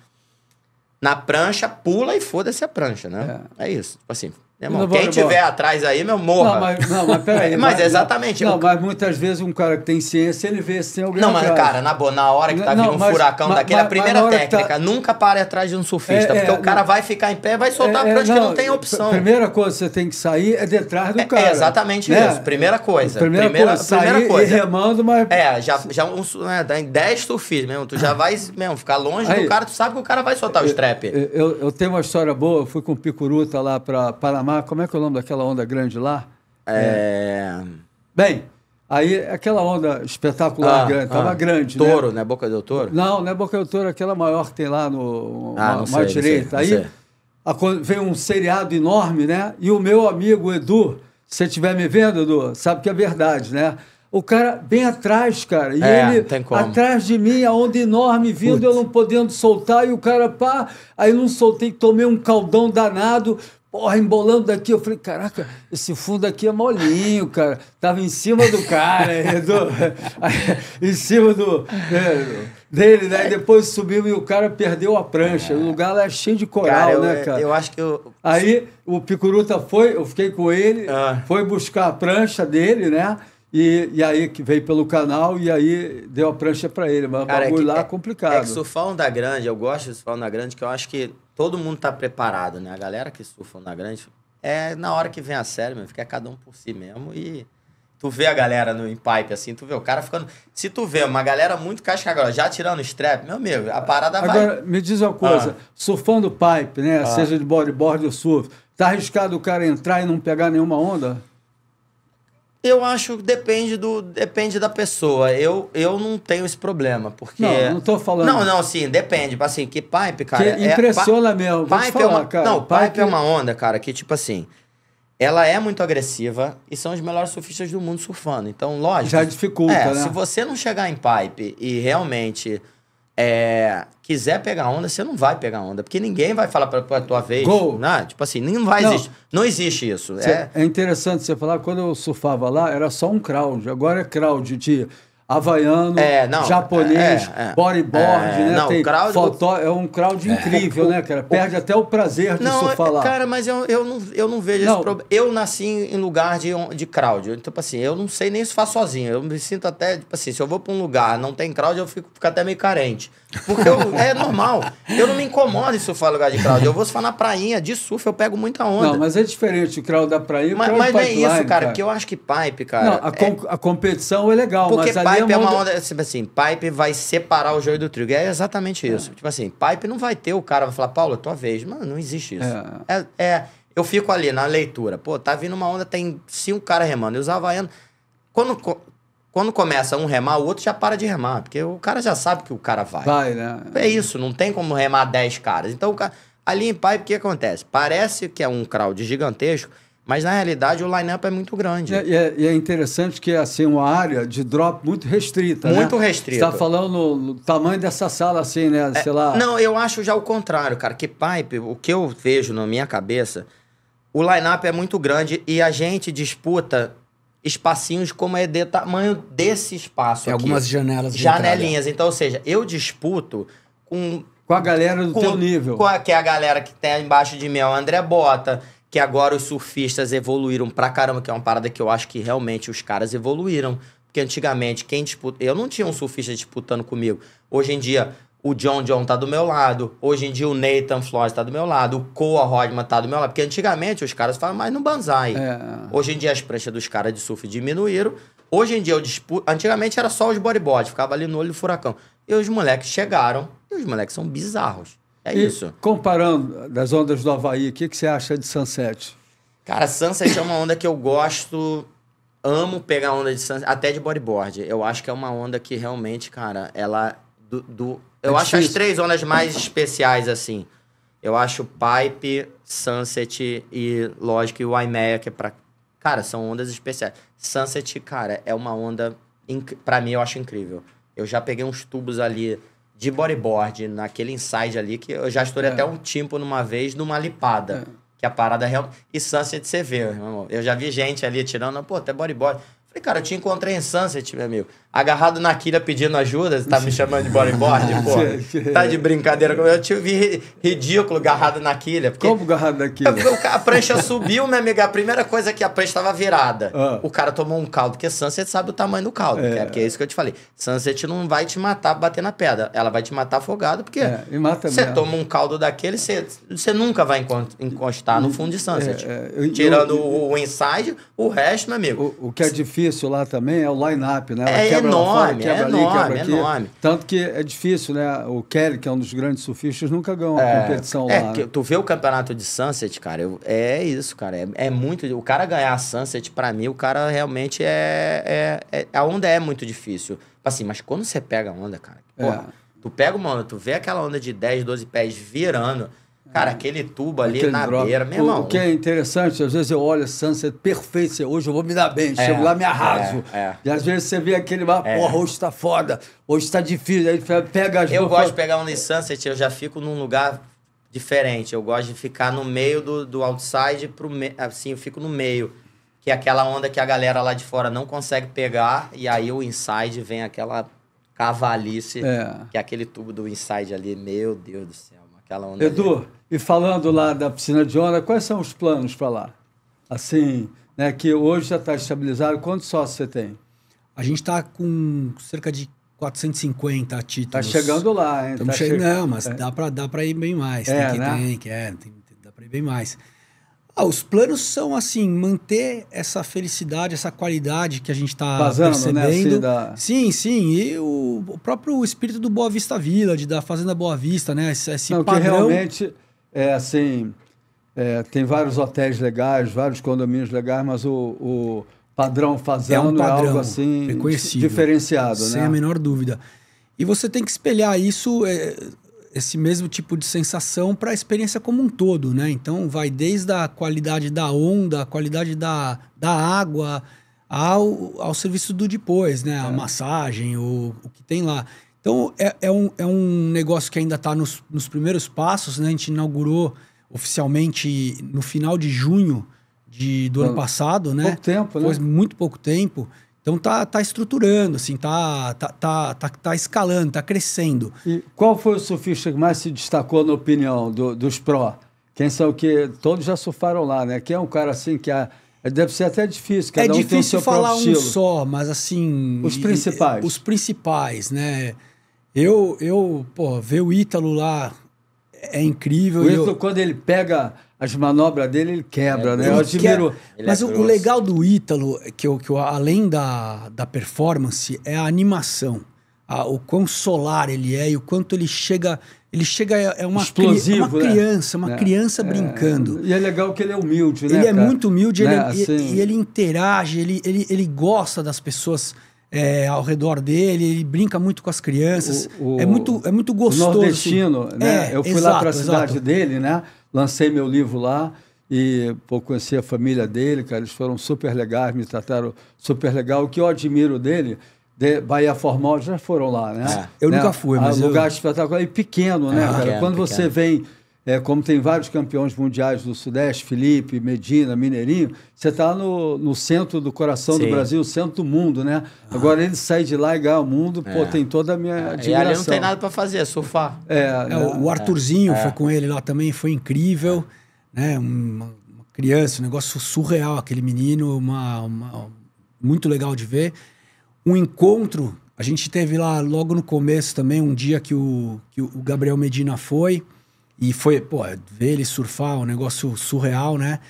na prancha, pula e foda-se a prancha, né? É, isso. Tipo assim, irmão, Não quem tiver atrás aí, meu, morra. Não, mas, não, mas peraí. Mas é exatamente. Não, o- mas muitas vezes um cara que tem ciência, ele vê se tem alguém Não, mas, atrás. cara, na boa, na hora que tá Não, vindo um mas- furacão mas- daquele, a mas- primeira mas que técnica, tá- nunca pare atrás de um surfista, É, porque é, o cara não. vai ficar em pé, vai soltar É, a prancha é, que não tem opção. Primeira coisa que você tem que sair é detrás do É, cara. é exatamente né? isso. Primeira coisa. Primeira, primeira, coisa, primeira sair coisa. e remando, mas... É, já, já um, né, tem 10 surfistas mesmo. Tu já vai mesmo ficar longe Aí- do cara, tu sabe que o cara vai soltar o strap. Eu, eu- eu tenho uma história boa, eu fui com o Picuruta lá para Panamá, como é que é o nome daquela onda grande lá? É. Bem, aí aquela onda espetacular, Ah, grande, tava ah. grande, né? Touro, né? Boca do touro? Não, não é Boca do Toro, aquela maior que tem lá no Ah, ma- não sei, mais não sei, direita. não Aí a veio um seriado enorme, né? E o meu amigo Edu, se você estiver me vendo, Edu, sabe que é verdade, né? O cara bem atrás, cara. E É, ele tem como. atrás de mim, a onda enorme vindo, eu não podendo soltar, e o cara, pá, aí não soltei, tomei um caldão danado. Porra, embolando daqui, eu falei, caraca, esse fundo aqui é molinho, cara. Tava em cima do cara, aí, em cima do, é, dele, né? E depois subiu e o cara perdeu a prancha. O lugar lá é cheio de coral, Cara, eu, né, cara? eu acho que eu. Aí o Picuruta foi, eu fiquei com ele, Ah. foi buscar a prancha dele, né? E, e aí que veio pelo canal e aí deu a prancha para ele. Mas o é bagulho lá é- complicado. É que surfar onda grande, eu gosto de surfar onda grande, que eu acho que todo mundo tá preparado, né? A galera que surfa na grande, é na hora que vem a série, meu, fica cada um por si mesmo e tu vê a galera no em pipe assim, tu vê o cara ficando, se tu vê uma galera muito casca agora, já tirando o strap, meu amigo, a parada Agora, vai me diz uma coisa, Ah. surfando pipe, né, seja de bodyboard ou surf, tá arriscado o cara entrar e não pegar nenhuma onda? Eu acho que depende do depende da pessoa. Eu, eu não tenho esse problema, porque Não, não tô falando- Não, não, sim, depende, assim, que pipe, cara, que é- impressiona mesmo, vou te Pipe falar, é uma, cara. não, pipe, é uma onda, cara, que tipo assim, ela é muito agressiva e são os melhores surfistas do mundo surfando. Então, lógico. Já dificulta, é, né? Se você não chegar em pipe e realmente é, quiser pegar onda, você não vai pegar onda, porque ninguém vai falar pra, pra tua vez. Gol. Né? Tipo assim, não vai Não. existir. Não existe isso. Cê- É, É interessante você falar, quando eu surfava lá, era só um crowd. Agora é crowd de havaiano, É, não, japonês, é, é. bodyboard, É, né? não, Tem crowd- fotó- é um crowd incrível, né, cara? Perde até o prazer de Não, surfar lá. cara, mas eu, eu, não, eu não vejo Não. esse problema. Eu nasci em lugar de, de crowd. Eu, Tipo assim, eu não sei nem se faço sozinho. Eu me sinto até, tipo assim, se eu vou pra um lugar não tem crowd, eu fico, fico até meio carente. Porque eu- é normal. Eu não me incomodo em surfar em lugar de crowd. Eu vou surfar na prainha, de surf, eu pego muita onda. Não, mas é diferente o crowd da praia e o mas, crowd mas não é isso, cara, porque eu acho que pipe, cara. Não, a, é- com- a competição é legal, porque mas ali pipe é é uma onda... tipo assim, pipe vai separar o joio do trigo. É exatamente isso. Tipo assim, pipe não vai ter o cara vai falar, Paulo, é tua vez. Mano, não existe isso. É. é- eu fico ali na leitura. Pô, tá vindo uma onda, tem cinco caras remando. E os havaianos. Quando, quando começa um remar, o outro já para de remar. Porque o cara já sabe que o cara vai. Vai, né? É isso, não tem como remar 10 caras. Então, o ca- ali em pipe, o que acontece? Parece que é um crowd gigantesco, mas na realidade o line-up é muito grande. E é, e é- é interessante que é assim, uma área de drop muito restrita. Muito né? restrita. Você está falando no, tamanho dessa sala, assim, né? Sei lá. É, Não, eu acho já o contrário, cara. Que pipe, o que eu vejo na minha cabeça, o line-up é muito grande e a gente disputa espacinhos como é de tamanho desse espaço Tem aqui. algumas janelas de Janelinhas. Então, ou seja, eu disputo com Com a galera do com- teu nível. com a- que é a galera que tem embaixo de mim, é o André Bota, que agora os surfistas evoluíram pra caramba, que é uma parada que eu acho que realmente os caras evoluíram. Porque antigamente, quem disputa. Eu não tinha um surfista disputando comigo. Hoje em dia, o John John tá do meu lado. Hoje em dia, o Nathan Flores tá do meu lado. O Coa Rodman tá do meu lado. Porque antigamente os caras falavam mais no banzai. É. Hoje em dia, as pranchas dos caras de surf diminuíram. Hoje em dia, eu disputo. Antigamente era só os bodyboard, ficava ali no olho do furacão. E os moleques chegaram. E os moleques são bizarros. É E isso. Comparando das ondas do Havaí, o que, que você acha de Sunset? Cara, Sunset é uma onda que eu gosto. Amo pegar onda de Sunset, até de bodyboard. Eu acho que é uma onda que realmente, cara, ela. Do, do- eu É acho as três ondas mais especiais, assim. Eu acho Pipe, Sunset e, lógico, e o Waimea, que é pra. Cara, são ondas especiais. Sunset, cara, é uma onda. inc- Pra mim, eu acho incrível. Eu já peguei uns tubos ali de bodyboard, naquele inside ali, que eu já estourei É. até um timpo numa vez numa lipada. Que a parada é real. E Sunset você vê, meu irmão. Eu já vi gente ali tirando, pô, até bodyboard. Falei, cara, eu te encontrei em Sunset, meu amigo. Agarrado na quilha pedindo ajuda, você tá me chamando de bodyboard, pô. Tá de brincadeira comigo. Eu te vi ri- ridículo agarrado na quilha. Porque Como garrado daquilo? é porque o ca- a prancha subiu, minha amiga. A primeira coisa é que a prancha estava virada. Ah. O cara tomou um caldo, porque Sunset sabe o tamanho do caldo. É. É. Porque é isso que eu te falei. Sunset não vai te matar bater na pedra. Ela vai te matar afogado, porque É, você toma um caldo daquele, você, você nunca vai encostar no fundo de Sunset. É, é, eu- Tirando eu- o, o inside, o resto, meu amigo. O, o que é difícil lá também é o line-up, né? Ela É quebra lá enorme, é quebra ali, enorme, quebra é aqui. enorme. Tanto que é difícil, né? O Kelly, que é um dos grandes surfistas, nunca ganhou uma competição É, lá. que né? tu vê o campeonato de Sunset, cara, eu- é isso, cara. É, é muito. O cara ganhar a Sunset, pra mim, o cara realmente é, é, é- A onda é muito difícil. Assim, mas quando você pega a onda, cara, porra, tu pega uma onda, tu vê aquela onda de 10, 12 pés virando. Cara, aquele tubo ali Aquele na drop. beira, meu irmão. o que é interessante, às vezes eu olho Sunset perfeito, você, hoje eu vou me dar bem, É, chego lá, me arraso. é, é. E às vezes você vê aquele, ah, É. porra, hoje tá foda, hoje tá difícil, aí pega as Eu gosto de pegar onda em Sunset, eu já fico num lugar diferente. Eu gosto de ficar no meio do, do outside pro meio. Assim, eu fico no meio. Que é aquela onda que a galera lá de fora não consegue pegar. E aí o inside vem aquela cavalice. É. Que é aquele tubo do inside ali. Meu Deus do céu. Aquela onda. ali. E falando lá da piscina de onda, quais são os planos para lá? Assim, né, que hoje já está estabilizado, quantos sócios você tem? A gente está com cerca de 450 títulos. Tá chegando lá, hein? Estamos tá chegando, che- não, mas dá para dá pra ir bem mais. É, tem que, né? tem, que, é, tem, dá para ir bem mais. Ah, os planos são assim, manter essa felicidade, essa qualidade que a gente está Vazando, né, percebendo. assim, da- Sim, sim. E o, o próprio espírito do Boa Vista Village, da Fazenda Boa Vista, né? Esse, esse Não, que padrão. realmente é assim. é, tem vários hotéis legais, vários condomínios legais, mas o, o padrão fazendo é, padrão algo assim diferenciado, Sem né? a menor dúvida. E você tem que espelhar isso, é, esse mesmo tipo de sensação para a experiência como um todo, né? Então vai desde a qualidade da onda, a qualidade da, da água, ao, ao serviço do depois, né? A massagem, o, o que tem lá. Então é, é, um, é um negócio que ainda está nos, nos primeiros passos, né? A gente inaugurou oficialmente no final de junho de, do ano Então, passado, né? Pouco tempo, né? Faz muito pouco tempo. Então tá, tá estruturando, assim, tá, tá, tá, tá, tá escalando, tá crescendo. E qual foi o surfista que mais se destacou na opinião do- dos pró? Quem são que todos já surfaram lá, né? Quem é um cara assim que a- deve ser até difícil, cada é um difícil falar um só, mas assim. Os e- principais. Os principais, né? Eu, eu, pô, ver o Ítalo lá é incrível. O e eu- Ítalo, quando ele pega as manobras dele, ele quebra, É, né? Ele Eu admiro. quer- Mas é o, o legal do Ítalo, é que, eu, que eu, além da, da performance, é a animação. A- o quão solar ele é e o quanto ele chega. Ele chega, é é uma, cri- Explosivo, uma né? criança, uma É, criança é. brincando. E é legal que ele é humilde, né? Ele é cara? muito humilde Né? ele é- e- Assim, e, ele interage, ele, ele, ele gosta das pessoas é, ao redor dele, ele brinca muito com as crianças. O- o- é, muito, é muito O gostoso. nordestino, assim. né? É, eu fui lá exato, para a cidade dele, né? Lancei meu livro lá e pô, conheci a família dele, cara. Eles foram super legais, me trataram super legal. O que eu admiro dele, de Bahia Formosa, já foram lá, né? Eu Né? nunca fui, mas Ah, eu- lugar espetacular e pequeno, né, É, cara? pequeno, Quando pequeno. você vem é, como tem vários campeões mundiais do Sudeste, Felipe, Medina, Mineirinho, você está no, no centro do coração do Sim. Brasil, centro do mundo, né? Agora ele sair de lá e ganhar o mundo, pô, É. tem toda a minha E admiração. ali não tem nada pra fazer, é surfar. É, É, o- o Arthurzinho foi com ele lá também, foi incrível. Né? Uma, uma criança, um negócio surreal, aquele menino, uma, uma- muito legal de ver. Um encontro, a gente teve lá logo no começo também, um dia que o, que o Gabriel Medina foi. E foi, pô, ver ele surfar, um negócio surreal, né?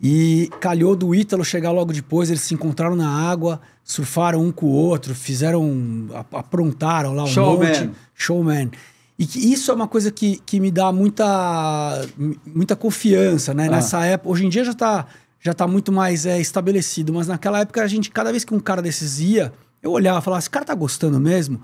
E calhou do Ítalo chegar logo depois, eles se encontraram na água, surfaram um com o outro, fizeram, aprontaram lá um Showman. monte. Showman. E que isso é uma coisa que, que me dá muita, muita confiança, né? Ah. Nessa época, hoje em dia já tá, já tá muito mais é, estabelecido, mas naquela época a gente, cada vez que um cara desses ia, eu olhava e falava, esse cara tá gostando mesmo?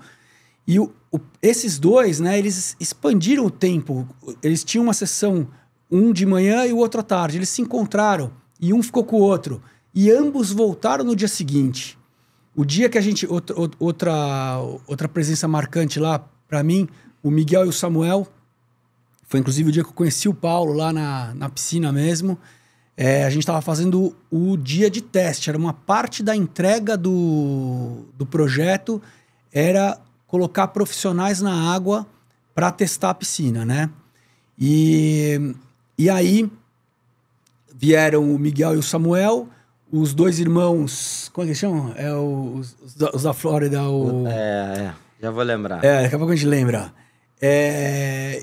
E o- o- esses dois, né, eles expandiram o tempo. Eles tinham uma sessão, um de manhã e o outro à tarde. Eles se encontraram e um ficou com o outro. E ambos voltaram no dia seguinte. O dia que a gente. Outra, outra, outra presença marcante lá, para mim, o Miguel e o Samuel. Foi inclusive o dia que eu conheci o Paulo lá na, na piscina mesmo. É, a gente estava fazendo o dia de teste. Era uma parte da entrega do, do projeto, era colocar profissionais na água para testar a piscina, né? E, e aí vieram o Miguel e o Samuel, os dois irmãos, como é que eles chamam? É o- os, os da, os da Flórida, o... É, é, já vou lembrar. É, daqui a pouco a gente lembra. É,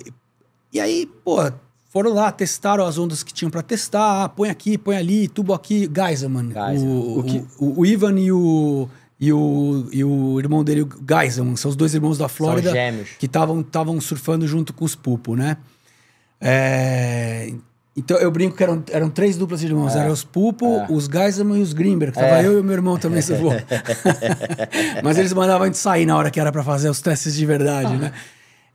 E aí, pô, foram lá, testaram as ondas que tinham pra testar. Ah, põe aqui, põe ali, tubo aqui. Geiselman. Geiselman. O, O que- o, o Ivan e o, e, o, e o irmão dele, o Geiselman. São os dois irmãos da Flórida. São gêmeos. Que estavam surfando junto com os Pupo, né? É, Então eu brinco que eram, eram três duplas de irmãos. Eram os Pupo, É. os Geiselman e os Greenberg. Tava É. eu e o meu irmão também, se for. Mas eles mandavam a gente sair na hora que era para fazer os testes de verdade, né?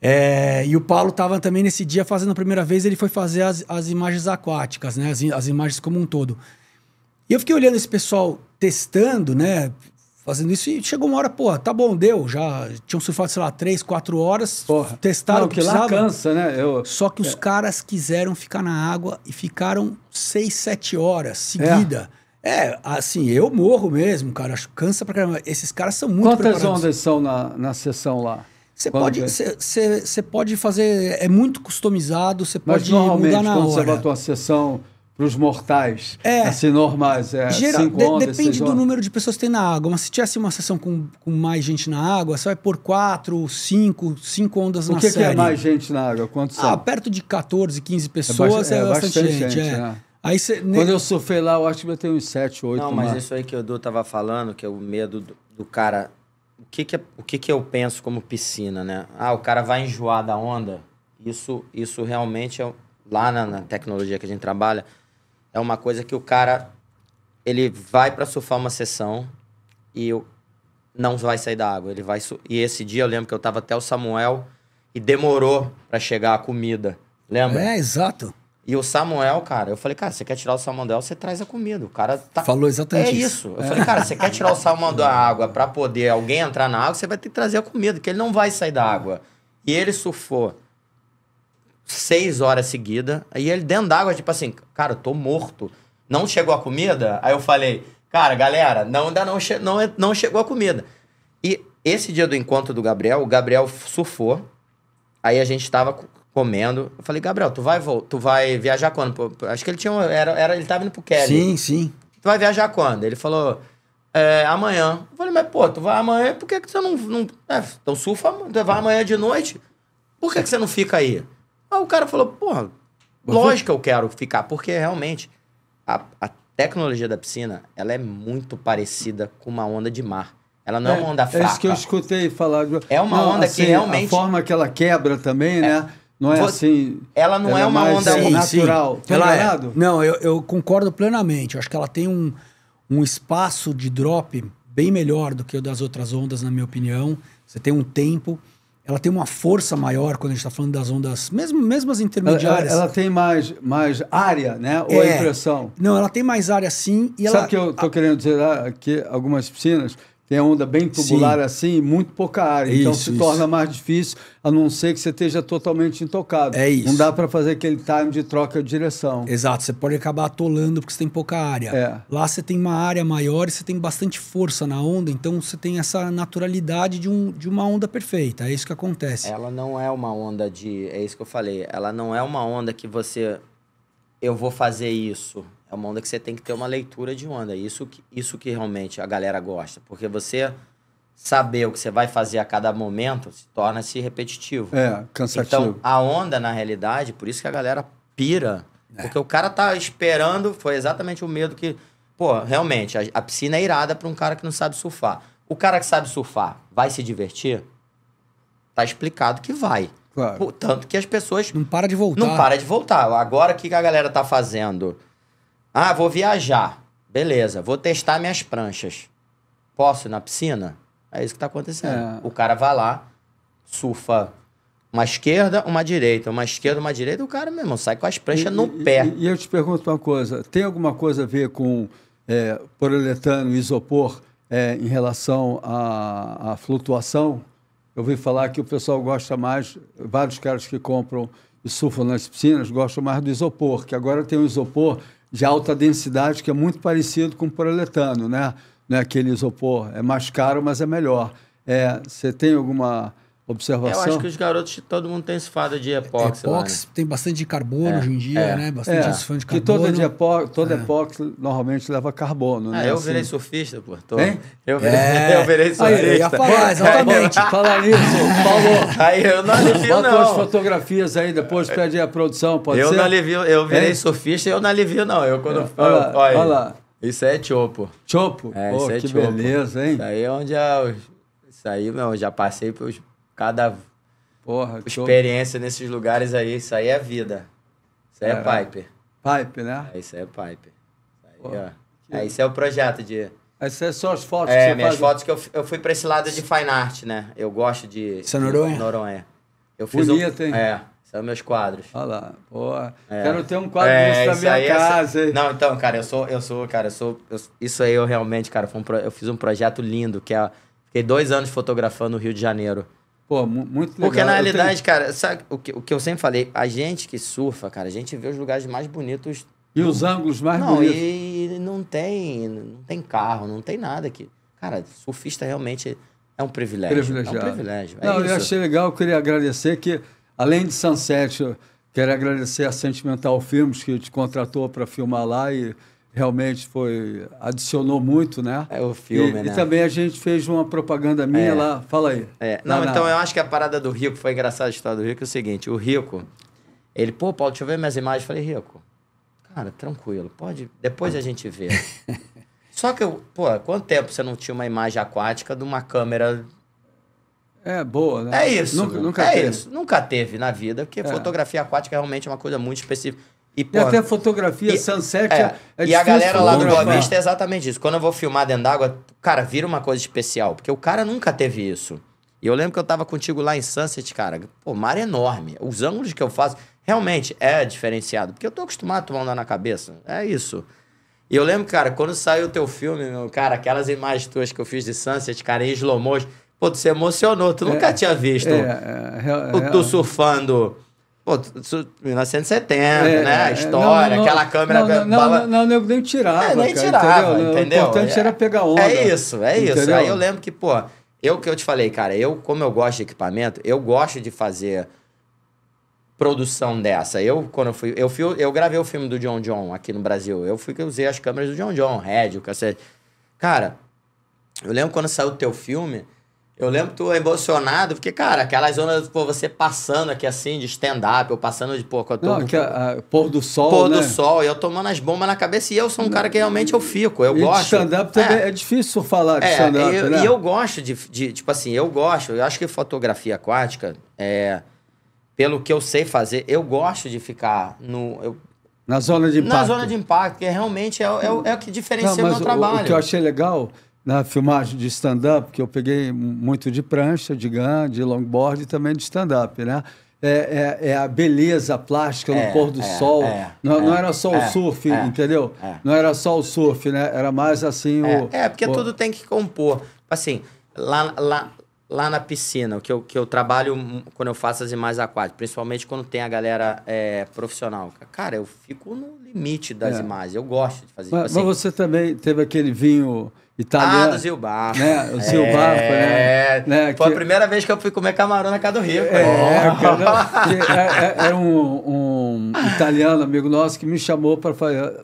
É, e o Paulo tava também nesse dia fazendo a primeira vez, ele foi fazer as, as imagens aquáticas, né? As, as imagens como um todo. E eu fiquei olhando esse pessoal testando, né? Fazendo isso, e chegou uma hora, pô, tá bom, deu. Já tinham surfado, sei lá, três, quatro horas, Porra. testaram Não, o que lá cansa, né? Eu, Só que os caras quiseram ficar na água e ficaram seis, sete horas seguida. É. assim, eu morro mesmo, cara. Acho cansa pra caramba. Esses caras são muito Quantas preparados. ondas são na, na sessão lá? Você pode, você pode fazer, é muito customizado, você Mas pode normalmente, mudar na quando você hora. bota uma sessão, os mortais, É. assim, normais? É, Geral- cinco de- ondas, depende do ondas? número de pessoas que tem na água. Mas se tivesse uma sessão com, com mais gente na água, você vai pôr quatro, cinco, cinco ondas O na que, que série. é mais gente na água? Quantos Ah, são? perto de 14, 15 pessoas bast- é, é bastante, bastante gente. gente, é. né? Aí você. Quando eu surfei lá, eu acho que eu tenho uns sete, oito. Não, mas mais. isso aí que o Edu tava falando, que é o medo do, do cara. O que que, é- o que que eu penso como piscina, né? Ah, o cara vai enjoar da onda. Isso, isso realmente é. Lá na, na tecnologia que a gente trabalha, é uma coisa que o cara. Ele vai para surfar uma sessão e eu, não vai sair da água. Ele vai. E esse dia eu lembro que eu tava até o Samuel e demorou para chegar a comida. Lembra? É, exato. E o Samuel, cara, eu falei, cara, você quer tirar o Samuel, você traz a comida. O cara tá. Falou exatamente É isso. isso. Eu falei, cara, você quer tirar o Samuel da água pra poder alguém entrar na água, você vai ter que trazer a comida, que ele não vai sair da água. E ele surfou seis horas seguidas, aí ele dentro d'água, tipo assim, cara, eu tô morto. Não chegou a comida? Aí eu falei, cara, galera, não, ainda não, che não, não chegou a comida. E esse dia do encontro do Gabriel, o Gabriel surfou, aí a gente tava co- comendo. Eu falei, Gabriel, tu vai, tu vai viajar quando? Acho que ele tinha. Era, era, ele tava indo pro Kelly. Sim, sim. Tu vai viajar quando? Ele falou, é, amanhã. Eu falei, mas pô, tu vai amanhã, por que, que você não. não é, então surfa, tu vai amanhã de noite. Por que, que você não fica aí? Aí o cara falou, porra, lógico que eu quero ficar, porque realmente a, a tecnologia da piscina, ela é muito parecida com uma onda de mar. Ela não é, uma onda É fraca. isso que eu escutei falar. de- É uma onda que realmente- A forma que ela quebra também, né? Não é assim. Ela não é uma mais, onda é, Sim, natural. Tô Ela é. Não, eu, eu concordo plenamente. Eu acho que ela tem um, um espaço de drop bem melhor do que o das outras ondas, na minha opinião. Você tem um tempo. Ela tem uma força maior quando a gente está falando das ondas, mesmo, mesmo as Ela, ela, intermediárias. ela tem mais, mais área, né? Ou É. a impressão? Não, ela tem mais área sim. E Sabe o que eu tô querendo dizer? Que algumas piscinas têm a onda bem tubular Sim. assim e muito pouca área. então Isso, se isso. torna mais difícil, a não ser que você esteja totalmente intocado. É isso. Não dá para fazer aquele time de troca de direção. Exato, você pode acabar atolando porque você tem pouca área. É. Lá você tem uma área maior e você tem bastante força na onda, então você tem essa naturalidade de, um, de uma onda perfeita. É isso que acontece. Ela não é uma onda de. É isso que eu falei. Ela não é uma onda que você. Eu vou fazer isso. É uma onda que você tem que ter uma leitura de onda. Isso que, isso que realmente a galera gosta. Porque você saber o que você vai fazer a cada momento se torna-se repetitivo. É, cansativo. Então, a onda, na realidade, por isso que a galera pira. Porque o cara tá esperando, foi exatamente o medo que. Pô, realmente, a, a piscina é irada pra um cara que não sabe surfar. O cara que sabe surfar vai se divertir? Tá explicado que vai. Claro. Tanto que as pessoas Não para de voltar. não para de voltar. Agora, o que a galera tá fazendo? Ah, vou viajar. Beleza, vou testar minhas pranchas. Posso ir na piscina? É isso que tá acontecendo. É. O cara vai lá, surfa uma esquerda, uma direita, uma esquerda, uma direita, o cara, meu irmão, sai com as pranchas no E- pé. E, e eu te pergunto uma coisa: tem alguma coisa a ver com é, poliuretano e isopor é, em relação à, à flutuação? Eu ouvi falar que o pessoal gosta mais, vários caras que compram e surfam nas piscinas gostam mais do isopor, que agora tem um isopor de alta densidade que é muito parecido com o poliuretano, né? Não é aquele isopor, é mais caro, mas é melhor. É, você tem alguma Eu observação? acho que os garotos, todo mundo tem surfado de epóxi, lá, né? Epóxi tem bastante de carbono É, hoje em dia, é. né? Bastante É, fã de que carbono. toda, de epó toda epóxi normalmente leva carbono, Ah, né? eu Assim. virei surfista, pô. Tô... Hein? Eu virei, É. eu virei Aí, surfista. eu ia falar, exatamente. Falar nisso, Paulo, Aí eu não alivio, bota não. umas fotografias aí, depois pede a produção, pode eu ser? não alivio, eu virei Hein? surfista e eu não alivio, não. Eu quando. É, olha lá, olha, olha lá. Isso é chopo. Chopo? É, Pô, isso é que chopo. beleza, hein? Isso aí é onde é. Isso aí, meu, eu já passei por cada Porra, experiência nesses lugares aí. Isso aí é vida. Isso aí é, É. Piper. Pipe, né? Isso aí é Piper. Isso aí. É, isso é o projeto de. Essas são as fotos É, que você minhas faz. fotos que eu, eu fui pra esse lado de fine art, né? Eu gosto de. Isso é Noronha? Noronha. Eu fiz Bonito, um, hein? É, são meus quadros. Olha lá, porra. É. Quero ter um quadro É, desse na minha casa, hein? Não, então, cara, eu sou, eu sou, cara, eu sou. eu- isso aí eu realmente, cara, um pro- eu fiz um projeto lindo, que é. Fiquei dois anos fotografando o Rio de Janeiro. Pô, mu- muito legal. Porque na Eu tenho- realidade, cara, sabe o que, o que eu sempre falei? A gente que surfa, cara, a gente vê os lugares mais bonitos. E os ângulos mais não, bonitos. e não tem, não tem carro, não tem nada aqui. Cara, surfista realmente é um privilégio. Privilegiado. É um privilégio. É Não, eu isso. achei legal, eu queria agradecer que, além de Sunset, quero agradecer a Sentimental Filmes que te contratou para filmar lá e realmente foi adicionou muito, né? É o filme, e, né? E também a gente fez uma propaganda minha É. lá. Fala aí. É, Lá não, na- então eu acho que a parada do Rico foi engraçada a história do Rico é o seguinte: o Rico, ele, pô, Paulo, deixa eu ver minhas imagens. Eu falei, Rico, cara, tranquilo, pode, depois a gente vê. Só que, eu, pô, quanto tempo você não tinha uma imagem aquática de uma câmera? É boa, né? É isso. Nunca, nunca é teve. isso. Nunca teve na vida, porque fotografia aquática realmente é uma coisa muito específica. E, pô, até fotografia, E- sunset, É, é, é e a galera lá do Boa fotografar. Vista é exatamente isso. Quando eu vou filmar dentro d'água, cara, vira uma coisa especial. Porque o cara nunca teve isso. E eu lembro que eu tava contigo lá em Sunset, cara. Pô, mar é enorme. Os ângulos que eu faço, realmente é diferenciado. Porque eu tô acostumado a tomar um dano na cabeça. É isso. E eu lembro, cara, quando saiu o teu filme, meu, cara, aquelas imagens tuas que eu fiz de Sunset, cara, em slow motion, pô, tu se emocionou. Tu nunca tinha visto É, é, tu surfando. Pô, tu- tu- 1970, é, né? A é, história, não, não, aquela câmera. Não, não, bala- não, não, nem tirava. é, nem cara, tirava, entendeu? entendeu? O importante era pegar onda. É isso, é isso. entendeu? Aí eu lembro que, pô, eu que eu te falei, cara, eu, como eu gosto de equipamento, eu gosto de fazer produção dessa. Eu, quando eu fui, eu fui, eu gravei o filme do John John aqui no Brasil. Eu fui que usei as câmeras do John John, Red, o cacete. Cara, eu lembro quando saiu o teu filme, eu lembro que tu emocionado, porque, cara, aquelas zonas, pô, você passando aqui assim, de stand-up, eu passando de, pô, a tua- Não, que a, a- pôr do sol, pôr né? do sol, e eu tomando as bombas na cabeça, e eu sou um cara que realmente eu fico, eu e gosto. de stand-up também é, difícil falar de É, stand-up, eu- né? E eu gosto de, de, tipo assim, eu gosto, eu acho que fotografia aquática, é, pelo que eu sei fazer, eu gosto de ficar no, eu- Na zona de impacto. na zona de impacto, porque realmente é, o- é, o- é o que diferencia o Não, meu mas o, trabalho. o que eu achei legal na filmagem de stand-up, que eu peguei muito de prancha, de gun, de longboard e também de stand-up, né? É, é, é a beleza plástica no É, pôr do é, sol. é, não, não é, era só o surf, entendeu? Não era só o surf, né? Era mais assim o. É, porque o- tudo tem que compor. Assim, lá, lá, lá na piscina, o que eu, que eu trabalho hum, quando eu faço as imagens aquáticas, principalmente quando tem a galera é, profissional. Cara, eu fico no limite das imagens. Eu gosto de fazer. Mas, tipo mas assim, você também teve aquele vinho ah, italiano. do Zil Barco. né? O Zil Barco, né? né? Foi Que- a primeira vez que eu fui comer camarão na casa do Rico. É, cara, não, que é- é- era um, um italiano, amigo nosso, que me chamou para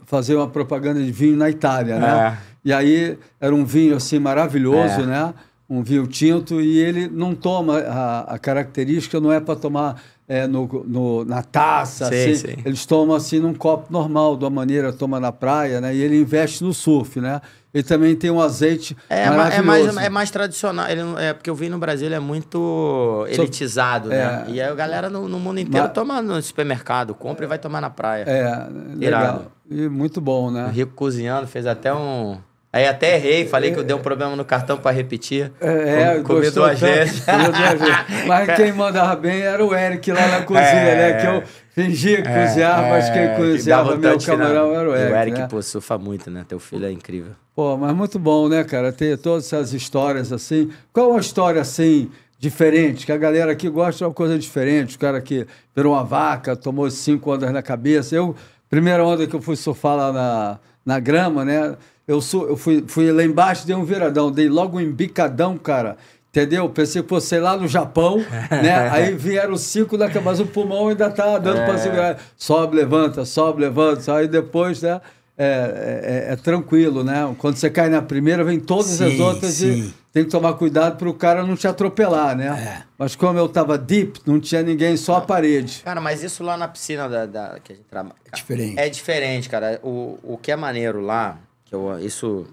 fazer uma propaganda de vinho na Itália, né? E aí era um vinho assim maravilhoso, É. né? Um vinho tinto e ele não toma a, a característica não é para tomar é, no, no- na taça, Sim, assim. sim. eles tomam assim num copo normal, de uma maneira toma na praia, né? E ele investe no surf, né? Ele também tem um azeite É, é, maravilhoso. mais, é mais tradicional. Ele não- é porque o vinho no Brasil ele é muito elitizado, né? é. E aí a galera no, no mundo inteiro Mas- toma no supermercado, compra e vai tomar na praia. É, legal. Irado. E muito bom, O né? Rico cozinhando, fez até um. Aí até errei, falei que eu dei um problema no cartão pra repetir. É, Com- comi duas vezes. Mas quem mandava bem era o Eric lá na cozinha, É. né? Que eu fingia que cozinhava, mas quem É, cozinhava um meu final. camarão era o Eric. O Eric, né? pô, surfa muito, né? Teu filho é incrível. Pô, mas muito bom, né, cara? Ter todas essas histórias assim. Qual é uma história assim diferente? Que a galera aqui gosta de uma coisa diferente. O cara que virou uma vaca, tomou cinco ondas na cabeça. Eu, primeira onda que eu fui surfar lá na, na grama, né? Eu, su, eu fui, fui lá embaixo, dei um viradão, dei logo um embicadão, cara. Entendeu? Pensei que fosse sei lá no Japão, né? Aí vieram cinco da mas o pulmão ainda tá dando É. para segurar. Sobe, levanta, sobe, levanta. Aí depois, né? É, é- é tranquilo, né? Quando você cai na primeira, vem todas as Sim, outras e sim. tem que tomar cuidado para o cara não te atropelar, né? É. Mas como eu tava deep, não tinha ninguém, só a parede. Cara, mas isso lá na piscina da, da- que a gente trabalha. É diferente. É diferente, cara. O, o que é maneiro lá, que eu, isso.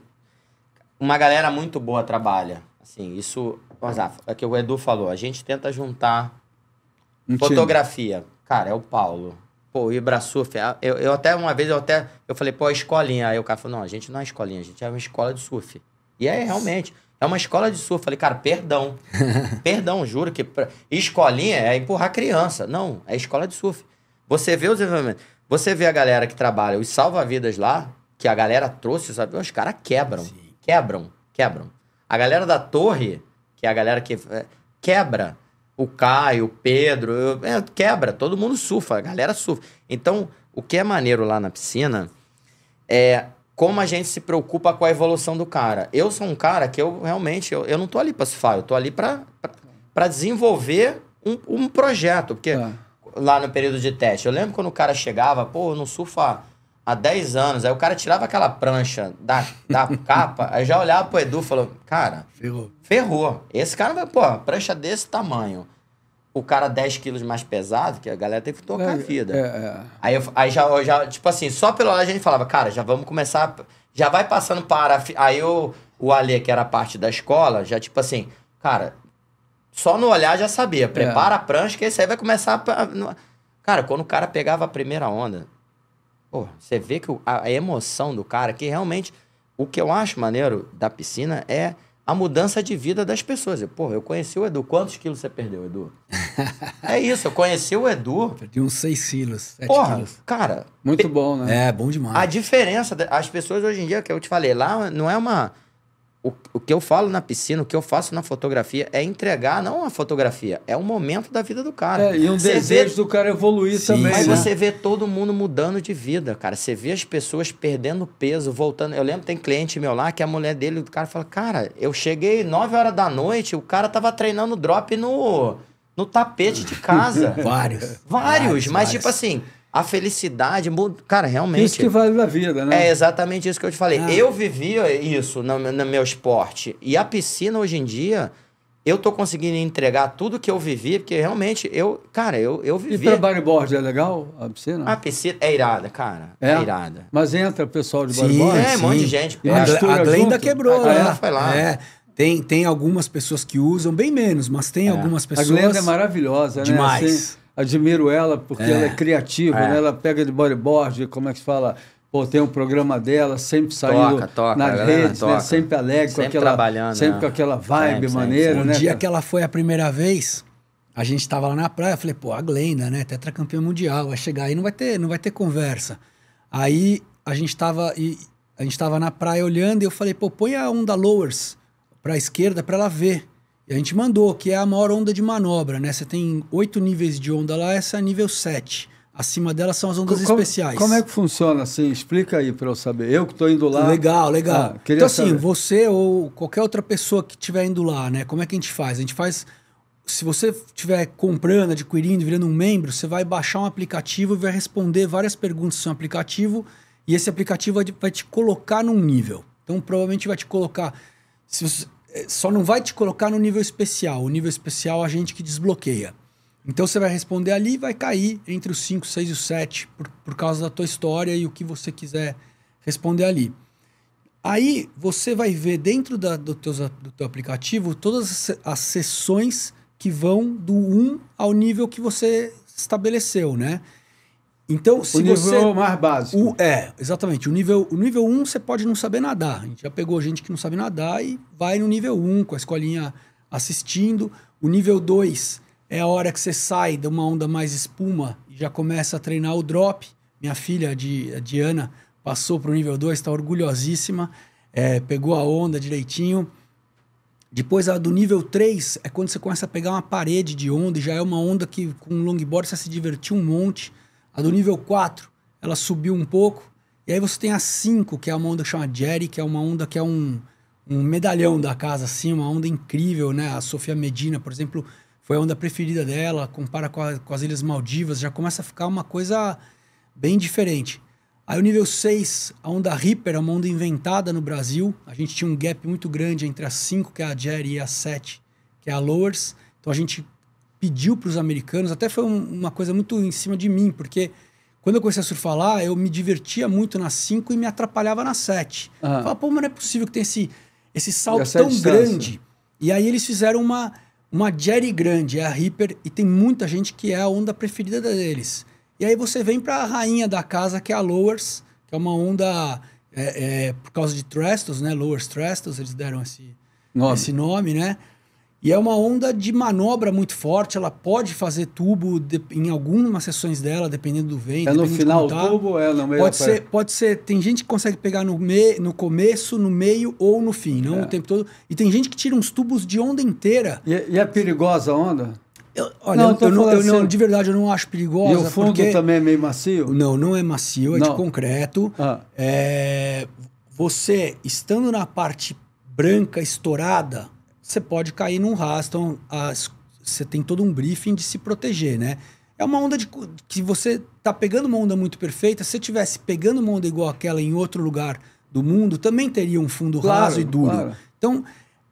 Uma galera muito boa trabalha. Assim, isso. Ó, Zaf, É que o Edu falou, a gente tenta juntar tinha- fotografia. Cara, é o Paulo. Pô, o Ibrasurf. é- Eu, eu até, uma vez, eu até. Eu falei, pô, a escolinha. Aí o cara falou, não, a gente não é escolinha, a gente é uma escola de surf. E é realmente. É uma escola de surf. Eu falei, cara, perdão. perdão, juro que. pra- Escolinha é empurrar criança. Não, é escola de surf. Você vê os desenvolvimentos. Você vê a galera que trabalha, os salva-vidas lá, que a galera trouxe, sabe? Os caras quebram. Quebram, quebram. A galera da torre, que é a galera que. é, quebra. O Caio, o Pedro, eu- é, quebra. Todo mundo surfa, a galera surfa. Então, o que é maneiro lá na piscina é como a gente se preocupa com a evolução do cara. Eu sou um cara que eu realmente, eu, eu não tô ali pra surfar, eu tô ali pra, pra, pra desenvolver um, um projeto. Porque Ah. lá no período de teste. Eu lembro quando o cara chegava, pô, no surfa há 10 anos. Aí o cara tirava aquela prancha da, da capa, aí já olhava pro Edu e falou: Cara, Ferrou. ferrou. Esse cara vai, pô, prancha desse tamanho. O cara 10 quilos mais pesado, que a galera tem que tocar a vida. É, é. Aí, eu, aí já, eu já, tipo assim, só pelo olhar a gente falava, cara, já vamos começar. Já vai passando para. a Aí o, o Ale, que era parte da escola, já tipo assim, cara, só no olhar já sabia. Prepara a prancha, que esse aí vai começar. no- Cara, quando o cara pegava a primeira onda, pô, você vê que a, a emoção do cara, que realmente. O que eu acho maneiro da piscina é a mudança de vida das pessoas. Eu, Pô, eu conheci o Edu. Quantos quilos você perdeu, Edu? é isso, eu conheci o Edu. Perdi uns 6 quilos, 7 Porra, quilos. cara, Muito bom, né? É, bom demais. a diferença, as pessoas hoje em dia, que eu te falei, lá não é uma. O, o que eu falo na piscina, o que eu faço na fotografia é entregar, não a fotografia, é o momento da vida do cara. É, e um Você desejo vê- do cara evoluir Sim, também. Mas né? você vê todo mundo mudando de vida, cara. Você vê as pessoas perdendo peso, voltando. Eu lembro, tem cliente meu lá que a mulher dele, o cara fala, cara, eu cheguei 9 horas da noite, o cara tava treinando drop no, no tapete de casa. Vários. Vários, mas vários. tipo assim, a felicidade, muda- cara, realmente. Isso que vale da vida, né? É exatamente isso que eu te falei. Ah. Eu vivia isso no, no meu esporte. E a piscina, hoje em dia, eu tô conseguindo entregar tudo que eu vivi, porque realmente eu, cara, eu, eu E vivi. para bodyboard é legal a piscina? A piscina é irada, cara. É, É? irada. Mas entra pessoal de Sim, bodyboard? É, um monte de sim. gente. E A, a Glenda junto? quebrou A Glenda lá. foi lá. É, tem, tem algumas pessoas que usam, bem menos, mas tem algumas A pessoas. Glenda é maravilhosa, Demais. né? Assim, admiro ela porque É. ela é criativa, É. né? Ela pega de bodyboard, como é que se fala? Pô, tem um programa dela, sempre saindo Toca, toca, a nas redes, né? Sempre alegre, com Sempre aquela, trabalhando, sempre né? com aquela vibe Sempre, sempre, maneira, O né? dia cara? que ela foi a primeira vez, a gente tava lá na praia, eu falei, pô, a Glenda, né? Tetracampeã mundial, vai chegar aí, não vai ter, não vai ter conversa. Aí a gente tava, e, a gente tava na praia olhando e eu falei, pô, põe a onda lowers pra esquerda pra ela ver. E a gente mandou, que é a maior onda de manobra, né? Você tem oito níveis de onda lá, essa é nível 7. Acima dela são as ondas como, especiais. Como é que funciona assim? Explica aí para eu saber. Eu que estou indo lá. Legal, legal. Ah, então, assim, saber. você ou qualquer outra pessoa que estiver indo lá, né? Como é que a gente faz? A gente faz. Se você estiver comprando, adquirindo, virando um membro, você vai baixar um aplicativo e vai responder várias perguntas no seu aplicativo. E esse aplicativo vai, te colocar num nível. Então, provavelmente vai te colocar. Se você- só não vai te colocar no nível especial. O nível especial é a gente que desbloqueia. Então você vai responder ali e vai cair entre os 5, 6 e os 7 por, por causa da tua história e o que você quiser responder ali. Aí você vai ver dentro da- do, teu, do teu aplicativo todas as as sessões que vão do 1 ao nível que você estabeleceu, né? Então, se o nível você... mais básico. O, é, exatamente. O nível, o nível 1 você pode não saber nadar. A gente já pegou gente que não sabe nadar e vai no nível 1 com a escolinha assistindo. O nível 2 é a hora que você sai de uma onda mais espuma e já começa a treinar o drop. Minha filha, de, a Diana, passou para o nível 2, está orgulhosíssima, é, pegou a onda direitinho. Depois a do nível 3 é quando você começa a pegar uma parede de onda e já é uma onda que com longboard você se divertiu um monte. A do nível 4, ela subiu um pouco. E aí você tem a 5, que é uma onda que chama Jerry, que é uma onda que é um, um medalhão da casa, assim, uma onda incrível, né? A Sofia Medina, por exemplo, foi a onda preferida dela, compara com, a- com as Ilhas Maldivas, já começa a ficar uma coisa bem diferente. Aí o nível 6, a onda Reaper, é uma onda inventada no Brasil. A gente tinha um gap muito grande entre a 5, que é a Jerry, e a 7, que é a Lowers. Então a gente pediu para os americanos, até foi um- uma coisa muito em cima de mim, porque quando eu comecei a surfar lá, eu me divertia muito na 5 e me atrapalhava na 7. Ah. Eu falava, pô, mas não é possível que tenha esse, esse salto tão distância. grande. E aí eles fizeram uma, uma Jerry grande, é a Reaper, e tem muita gente que é a onda preferida deles. E aí você vem para a rainha da casa, que é a Lowers, que é uma onda é, é, por causa de Trestos, né? Lowers Trestos, eles deram esse Nome. esse nome, né? E é uma onda de manobra muito forte. Ela pode fazer tubo de- em algumas sessões dela, dependendo do vento. É no final tá. tubo ou é no meio Pode ser, pode ser. Tem gente que consegue pegar no, me, no começo, no meio ou no fim, não É. o tempo todo. E tem gente que tira uns tubos de onda inteira. E, e é perigosa a onda? Eu- olha, Não, eu, tô eu não, eu não- assim. de verdade eu não acho perigosa. e o fundo porque... também é meio macio? Não, não é macio, é de concreto. Ah. É, você, estando na parte branca estourada, você pode cair num rastro. Então, você tem todo um briefing de se proteger, né? é uma onda de que você tá pegando uma onda muito perfeita. Se você tivesse pegando uma onda igual aquela em outro lugar do mundo, também teria um fundo Claro, raso e duro. claro. Então,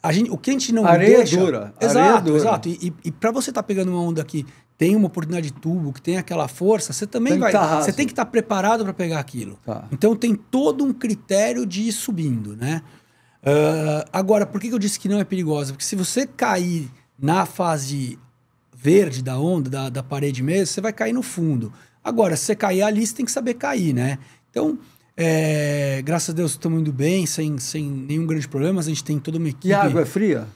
a gente, o que a gente não Areia deixa... dura, areia Exato, dura. exato. E, e, para você estar pegando uma onda que tem uma oportunidade de tubo, que tem aquela força, você também Tem vai... tá você tem que estar preparado para pegar aquilo. Tá. Então, tem todo um critério de ir subindo, né? Ah, agora, por que que eu disse que não é perigosa? Porque se você cair na fase verde da onda, da, da parede mesmo, você vai cair no fundo. Agora, se você cair ali, você tem que saber cair, né? Então, é, graças a Deus, estamos indo bem, sem, sem nenhum grande problema. A gente tem toda uma equipe. E a água é fria?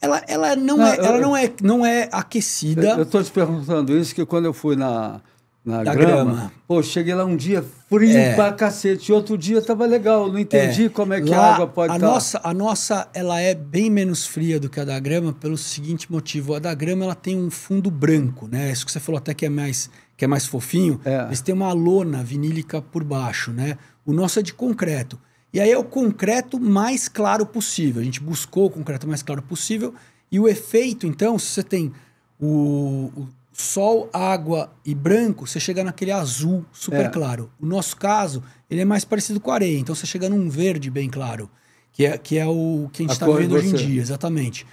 Ela, ela, não, Não, é, eu- ela não, é, não é aquecida. Eu estou te perguntando isso, que quando eu fui na, na Da grama, grama. pô, cheguei lá um dia frio É. pra cacete, e outro dia tava legal, não entendi como é que Lá, a água pode a estar. nossa A nossa, ela é bem menos fria do que a da grama pelo seguinte motivo. A da grama, ela tem um fundo branco, né? Isso que você falou até que é mais, que é mais fofinho. É. Eles têm uma lona vinílica por baixo, né? O nosso é de concreto. E aí é o concreto mais claro possível. A gente buscou o concreto mais claro possível. E o efeito, então, se você tem o, o sol, água e branco, você chega naquele azul super É. claro. O nosso caso, ele é mais parecido com areia. Então você chega num verde bem claro, que é, que é o que a gente está vendo hoje em dia, exatamente.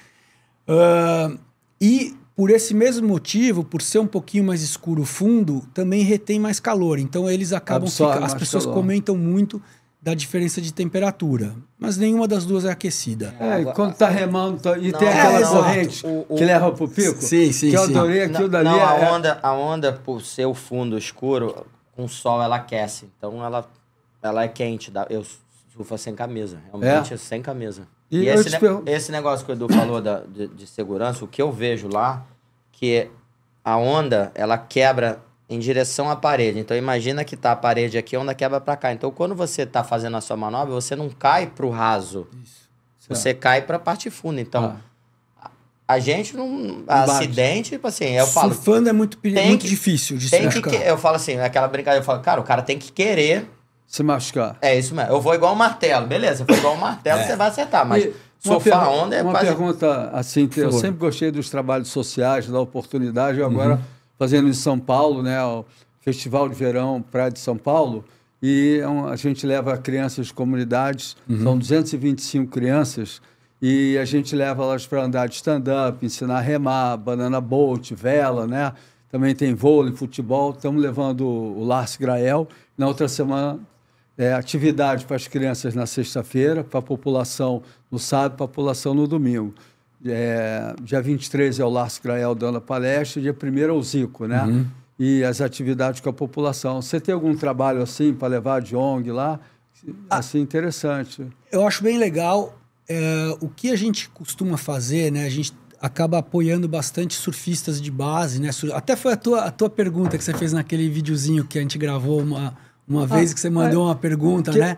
Ah, e por esse mesmo motivo, por ser um pouquinho mais escuro o fundo, também retém mais calor. Então eles acabam Absorve fica- as pessoas calor. comentam muito da diferença de temperatura, mas nenhuma das duas é aquecida. É, e quando tá remando, tá- e Não, tem aquela não, corrente o- o- que leva pro pico, Sim, sim, que eu sim. adorei aquilo não, dali. não, a é- onda, a onda, por ser o fundo escuro, com sol ela aquece. Então ela, ela é quente. dá- Eu surfo sem camisa. Realmente sem camisa. E E, esse, ne- esse negócio que o Edu falou da, de, de segurança, o que eu vejo lá, que a onda, ela quebra em direção à parede. Então imagina que tá a parede aqui, a onda quebra para cá. Então quando você tá fazendo a sua manobra, você não cai pro raso. Você cai pra parte funda. Então, Ah. a gente não. bate. Acidente, tipo assim, eu falo. Surfando é muito, peri- tem muito que- difícil de se Tem machucar. que- eu falo assim, aquela brincadeira, eu falo, cara, o cara tem que querer. se machucar. É isso mesmo. Eu vou igual um martelo, beleza. Eu vou igual um martelo, É. você vai acertar. Mas E uma pergu- onda é Uma quase. pergunta assim, eu favor. sempre gostei dos trabalhos sociais, da oportunidade, eu Uhum. Fazendo em São Paulo, né, o Festival de Verão Praia de São Paulo, e é a gente leva crianças de comunidades, Uhum. são 225 crianças, e a gente leva elas para andar de stand-up, ensinar a remar, banana boat, vela, né? Também tem vôlei, futebol. Estamos levando o Lars Grael. Na outra semana é, atividade para as crianças na sexta-feira, para a população no sábado, para a população no domingo. É, dia 23 é o Lars Grael dando a palestra, dia 1 é o Zico, né? Uhum. E as atividades com a população. Você tem algum trabalho assim para levar de ONG lá? Ah. Assim, interessante. Eu acho bem legal. é, o que a gente costuma fazer, né? A gente acaba apoiando bastante surfistas de base, né? Até foi a tua, a tua pergunta que você fez naquele videozinho que a gente gravou uma, uma vez que você mandou uma pergunta, que- né?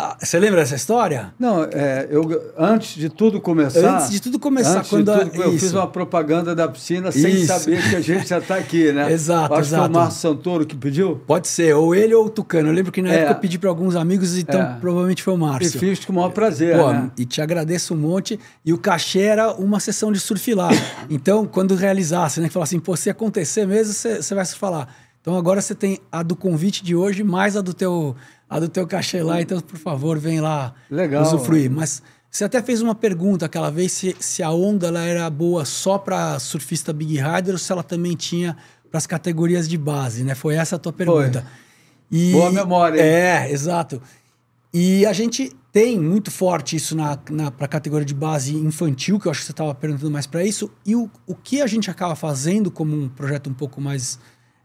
Ah, você lembra dessa história? Não, é, eu, antes de tudo começar. Antes de tudo começar, quando de a- tudo, eu fiz isso. uma propaganda da piscina sem Isso. saber que a gente já está aqui, né? Exato, Acho que foi exato. o Márcio Santoro que pediu. Pode ser, ou ele ou o Tucano. Eu lembro que na É. época eu pedi para alguns amigos, então É. provavelmente foi o E Márcio. fiz com o maior prazer, Pô, né? e te agradeço um monte. E o cachê era uma sessão de surf lá. Então, quando realizasse, né? Que falasse assim, pô, se acontecer mesmo, você vai surfar lá. Então agora você tem a do convite de hoje, mais a do teu, a do teu cachê lá. Então, por favor, vem lá Legal. usufruir. Mas você até fez uma pergunta aquela vez se, se a onda ela era boa só para surfista Big Rider ou se ela também tinha para as categorias de base, né? Foi essa a tua pergunta. E- Boa memória? É, exato. E a gente tem muito forte isso na, na, para a categoria de base infantil, que eu acho que você estava perguntando mais para isso. E o, o que a gente acaba fazendo como um projeto um pouco mais.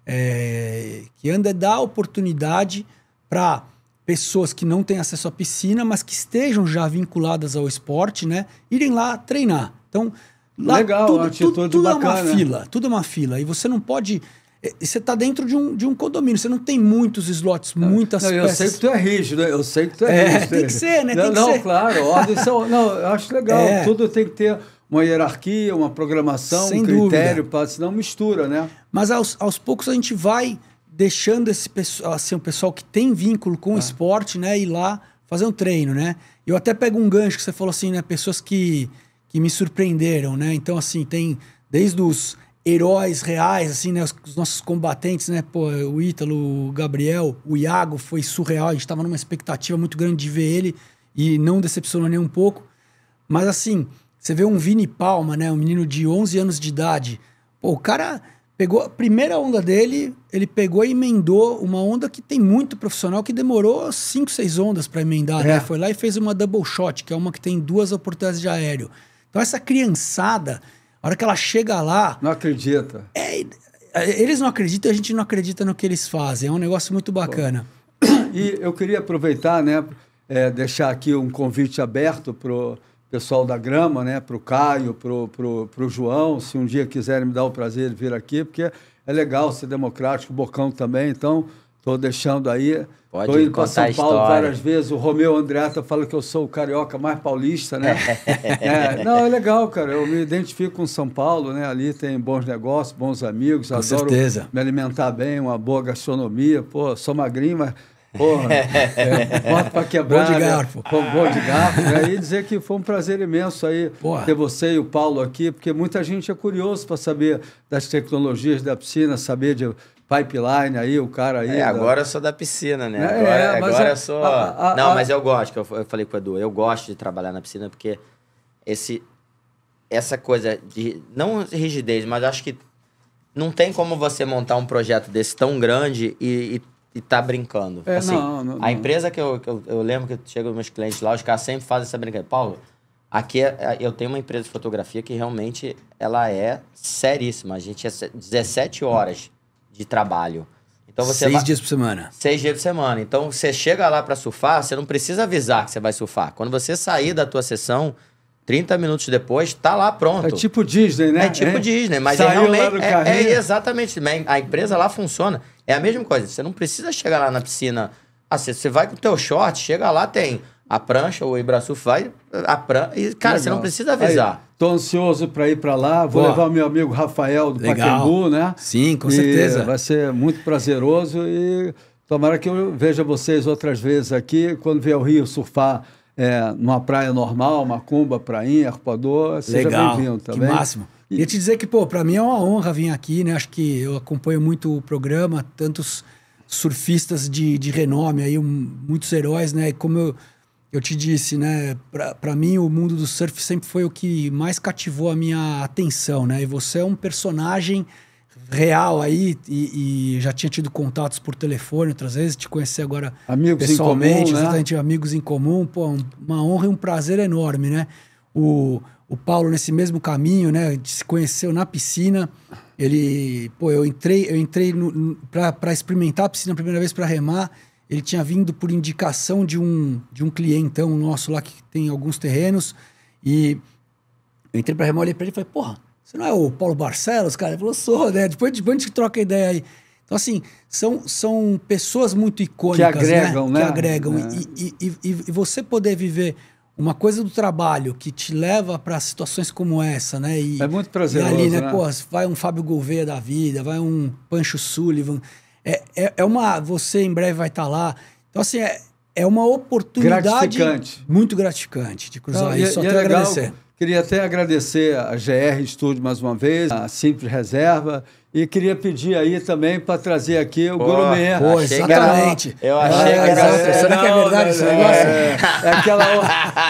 é, que anda é dar oportunidade para pessoas que não têm acesso à piscina, mas que estejam já vinculadas ao esporte, né? Irem lá treinar. Então, lá Legal, tudo, atitude tudo, tudo é uma fila, tudo é uma fila. E você não pode. eh, Você está dentro de um, de um condomínio, você não tem muitos slots, muitas Não, eu sei peças. que tu é rígido, eu sei que tu é, É, rígido. tem que ser, né? Não, Tem que não, ser. claro, ordem são. Não, eu acho legal. É. Tudo tem que ter uma hierarquia, uma programação, Sem um critério, pra, senão mistura, né? Mas aos, aos poucos a gente vai deixando esse pessoal, assim, o pessoal que tem vínculo Ah. com o esporte, né, ir lá fazer um treino, né? Eu até pego um gancho que você falou assim, né, pessoas que, que me surpreenderam, né? Então assim, tem desde os heróis reais, assim, né? Os, os, nossos combatentes, né? Pô, o Ítalo, o Gabriel, o Iago foi surreal. A gente tava numa expectativa muito grande de ver ele e não decepcionou nem um pouco. Mas assim, você vê um Vini Palma, né? Um menino de 11 anos de idade. Pô, o cara pegou a primeira onda dele, ele pegou e emendou uma onda que tem muito profissional que demorou 5, 6 ondas para emendar, né? é. né? Foi lá e fez uma double shot, que é uma que tem duas oportunidades de aéreo. Então essa criançada, a hora que ela chega lá, não acredita. É, eles não acreditam, a gente não acredita no que eles fazem. É um negócio muito bacana. E eu queria aproveitar, né, é, deixar aqui um convite aberto pro pessoal da Grama, né, para o Caio, para o João, se um dia quiserem me dar o prazer de vir aqui, porque é legal ser democrático, o Bocão também, então estou deixando aí. Estou indo para São Paulo várias vezes. O Romeu Andreata fala que eu sou o carioca mais paulista, né? é, não, é legal, cara. Eu me identifico com São Paulo, né? Ali tem bons negócios, bons amigos. Com adoro certeza. me alimentar bem, uma boa gastronomia. Pô, sou magrinho, mas Porra, é, bota para quebrar. Bom de garfo. Né? Bom de garfo. Né? E dizer que foi um prazer imenso aí Porra. ter você e o Paulo aqui, porque muita gente é curioso para saber das tecnologias da piscina, saber de pipeline aí, o cara aí. É, da... agora eu sou da piscina, né? É, agora, é, agora eu sou. A, a, Não, a... mas eu gosto, eu falei com o Edu, eu gosto de trabalhar na piscina porque esse, essa coisa de. Não rigidez, mas acho que não tem como você montar um projeto desse tão grande e, e e tá brincando. É, assim, não, não, a empresa que eu, que eu, eu lembro que chega os meus clientes lá, os caras sempre fazem essa brincadeira. Paulo, aqui é, é eu tenho uma empresa de fotografia que realmente ela é seríssima. A gente é 17 horas de trabalho. Então você Seis vai... dias por semana. Seis dias por semana. Então você chega lá para surfar, você não precisa avisar que você vai surfar. Quando você sair da tua sessão, 30 minutos depois, tá lá pronto. É tipo Disney, né? É tipo é. Disney, mas é realmente. É, é, exatamente. A empresa lá funciona. É a mesma coisa. Você não precisa chegar lá na piscina. Ah, você, vai com o teu short, chega lá, tem a prancha, o Ibraçuf vai, a prancha. E, cara, Legal. você não precisa avisar. Aí, tô ansioso para ir para lá. Vou Pô. levar o meu amigo Rafael do Legal. Pacaembu, né? Sim, com e certeza. Vai ser muito prazeroso e tomara que eu veja vocês outras vezes aqui. Quando vier ao Rio surfar é, numa praia normal, Macumba, Prainha, Arpoador, seja bem-vindo também. Que máximo. E... Queria te dizer que, pô, para mim é uma honra vir aqui, né? Acho que eu acompanho muito o programa, tantos surfistas de, de renome aí, um, muitos heróis, né? E como eu, eu te disse, né? Para mim, o mundo do surf sempre foi o que mais cativou a minha atenção, né? E você é um personagem real aí e, e, já tinha tido contatos por telefone outras vezes, te conhecer agora amigos pessoalmente, em comum, exatamente, né? amigos em comum, pô, uma honra e um prazer enorme, né? O, o Paulo nesse mesmo caminho, né? Se conheceu na piscina. Ele, pô, eu entrei, eu entrei para experimentar a piscina a primeira vez para remar. Ele tinha vindo por indicação de um de um clientão nosso lá que tem alguns terrenos e eu entrei para remar, olhei para ele e falei: "Porra, você não é o Paulo Barcelos, cara?" Ele falou: "Sou, né? Depois, depois a gente troca ideia aí." Então, assim, são, são pessoas muito icônicas, que agregam, né? né? Que agregam. É. E, e, e, e, você poder viver uma coisa do trabalho que te leva para situações como essa, né? E, é muito prazeroso, e ali, né? né? Pô, vai um Fábio Gouveia da vida, vai um Pancho Sullivan. É, é, é uma... Você em breve vai estar tá lá. Então, assim, é, é uma oportunidade... Gratificante. Muito gratificante de cruzar Não, isso. E, Só e é legal, agradecer. Queria até agradecer a GR Studio mais uma vez, a Simples Reserva e queria pedir aí também para trazer aqui o gourmet. Pô, exatamente. Eu achei é, que era... Será que é verdade esse negócio? É, é aquela...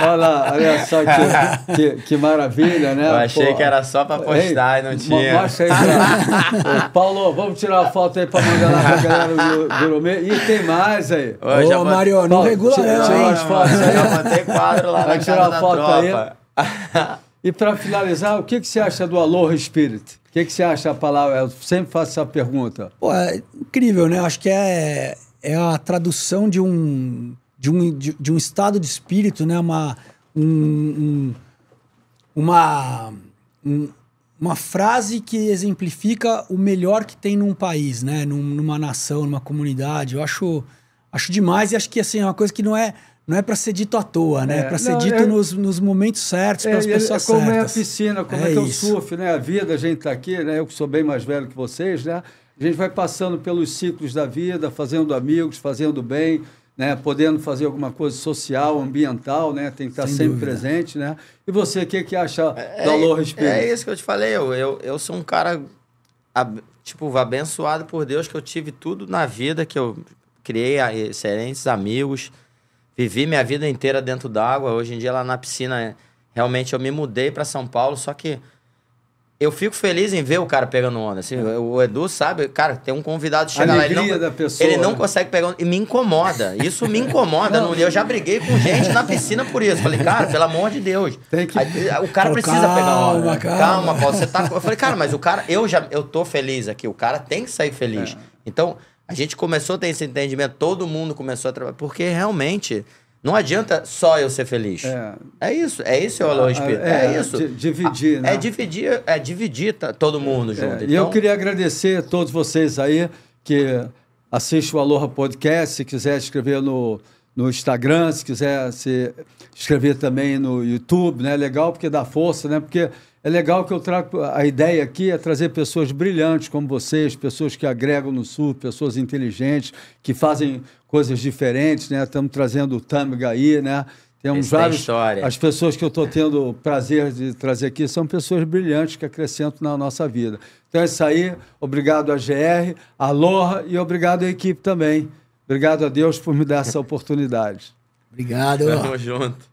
Olha lá, olha só que, que, que maravilha, né? Eu achei Pô, que era só para postar ei, e não tinha. Mostra aí pra... Paulo, vamos tirar uma foto aí para mandar lá para a galera do gourmet. E tem mais aí. Ô, Ô Mário, não regula não, hein? As fotos aí. Eu botei quadro lá Vai na tirar uma foto tropa. aí. E para finalizar, o que, que você acha do Aloha Spirit? O que, que você acha a palavra? Eu sempre faço essa pergunta. Pô, é incrível, né? Acho que é, é a tradução de um, de um, de, de um estado de espírito, né? Uma, um, um, uma, um, uma frase que exemplifica o melhor que tem num país, né? Num, numa nação, numa comunidade. Eu acho, acho demais e acho que assim, é uma coisa que não é não é para ser dito à toa, né? É, é para ser dito é, nos, nos momentos certos, é, para as pessoas é como certas. é a piscina, como é, é que é o surf, né? A vida, a gente está aqui, né? Eu que sou bem mais velho que vocês, né? A gente vai passando pelos ciclos da vida, fazendo amigos, fazendo bem, né? Podendo fazer alguma coisa social, ambiental, né? Tem que estar Sem sempre dúvida. presente, né? E você, o que, que acha é, do Aloha Spirit? É isso que eu te falei. Eu, eu, eu sou um cara tipo, abençoado por Deus que eu tive tudo na vida, que eu criei excelentes amigos, vivi minha vida inteira dentro d'água. Hoje em dia, lá na piscina, realmente eu me mudei para São Paulo, só que eu fico feliz em ver o cara pegando onda. Assim, é. O Edu sabe, cara, tem um convidado chega lá, ele não, da pessoa, ele não né? consegue pegar onda, e me incomoda. Isso me incomoda. não, eu já briguei com gente na piscina por isso. Falei, cara, pelo amor de Deus. Tem que... Aí, o cara precisa calma, pegar onda. Calma, calma, Paulo, você tá. Eu falei, cara, mas o cara, eu já eu tô feliz aqui. O cara tem que sair feliz. É. Então, a gente começou a ter esse entendimento, todo mundo começou a trabalhar, porque realmente não adianta só eu ser feliz. É, é isso, é isso, o Espírito. É, é, isso. Dividir, né? É dividir, é dividir todo mundo é, junto. Então... E eu então queria agradecer a todos vocês aí que assistem o Aloha Podcast, se quiser escrever no, no Instagram, se quiser se escrever também no YouTube, né? Legal porque dá força, né? Porque é legal que eu trago a ideia aqui é trazer pessoas brilhantes como vocês, pessoas que agregam no sul, pessoas inteligentes, que fazem coisas diferentes, né? Estamos trazendo o Tâmega aí, né? Temos Esse vários. História. As pessoas que eu estou tendo o prazer de trazer aqui são pessoas brilhantes que acrescentam na nossa vida. Então é isso aí. Obrigado a GR, a Aloha e obrigado à equipe também. Obrigado a Deus por me dar essa oportunidade. Obrigado. Tamo junto.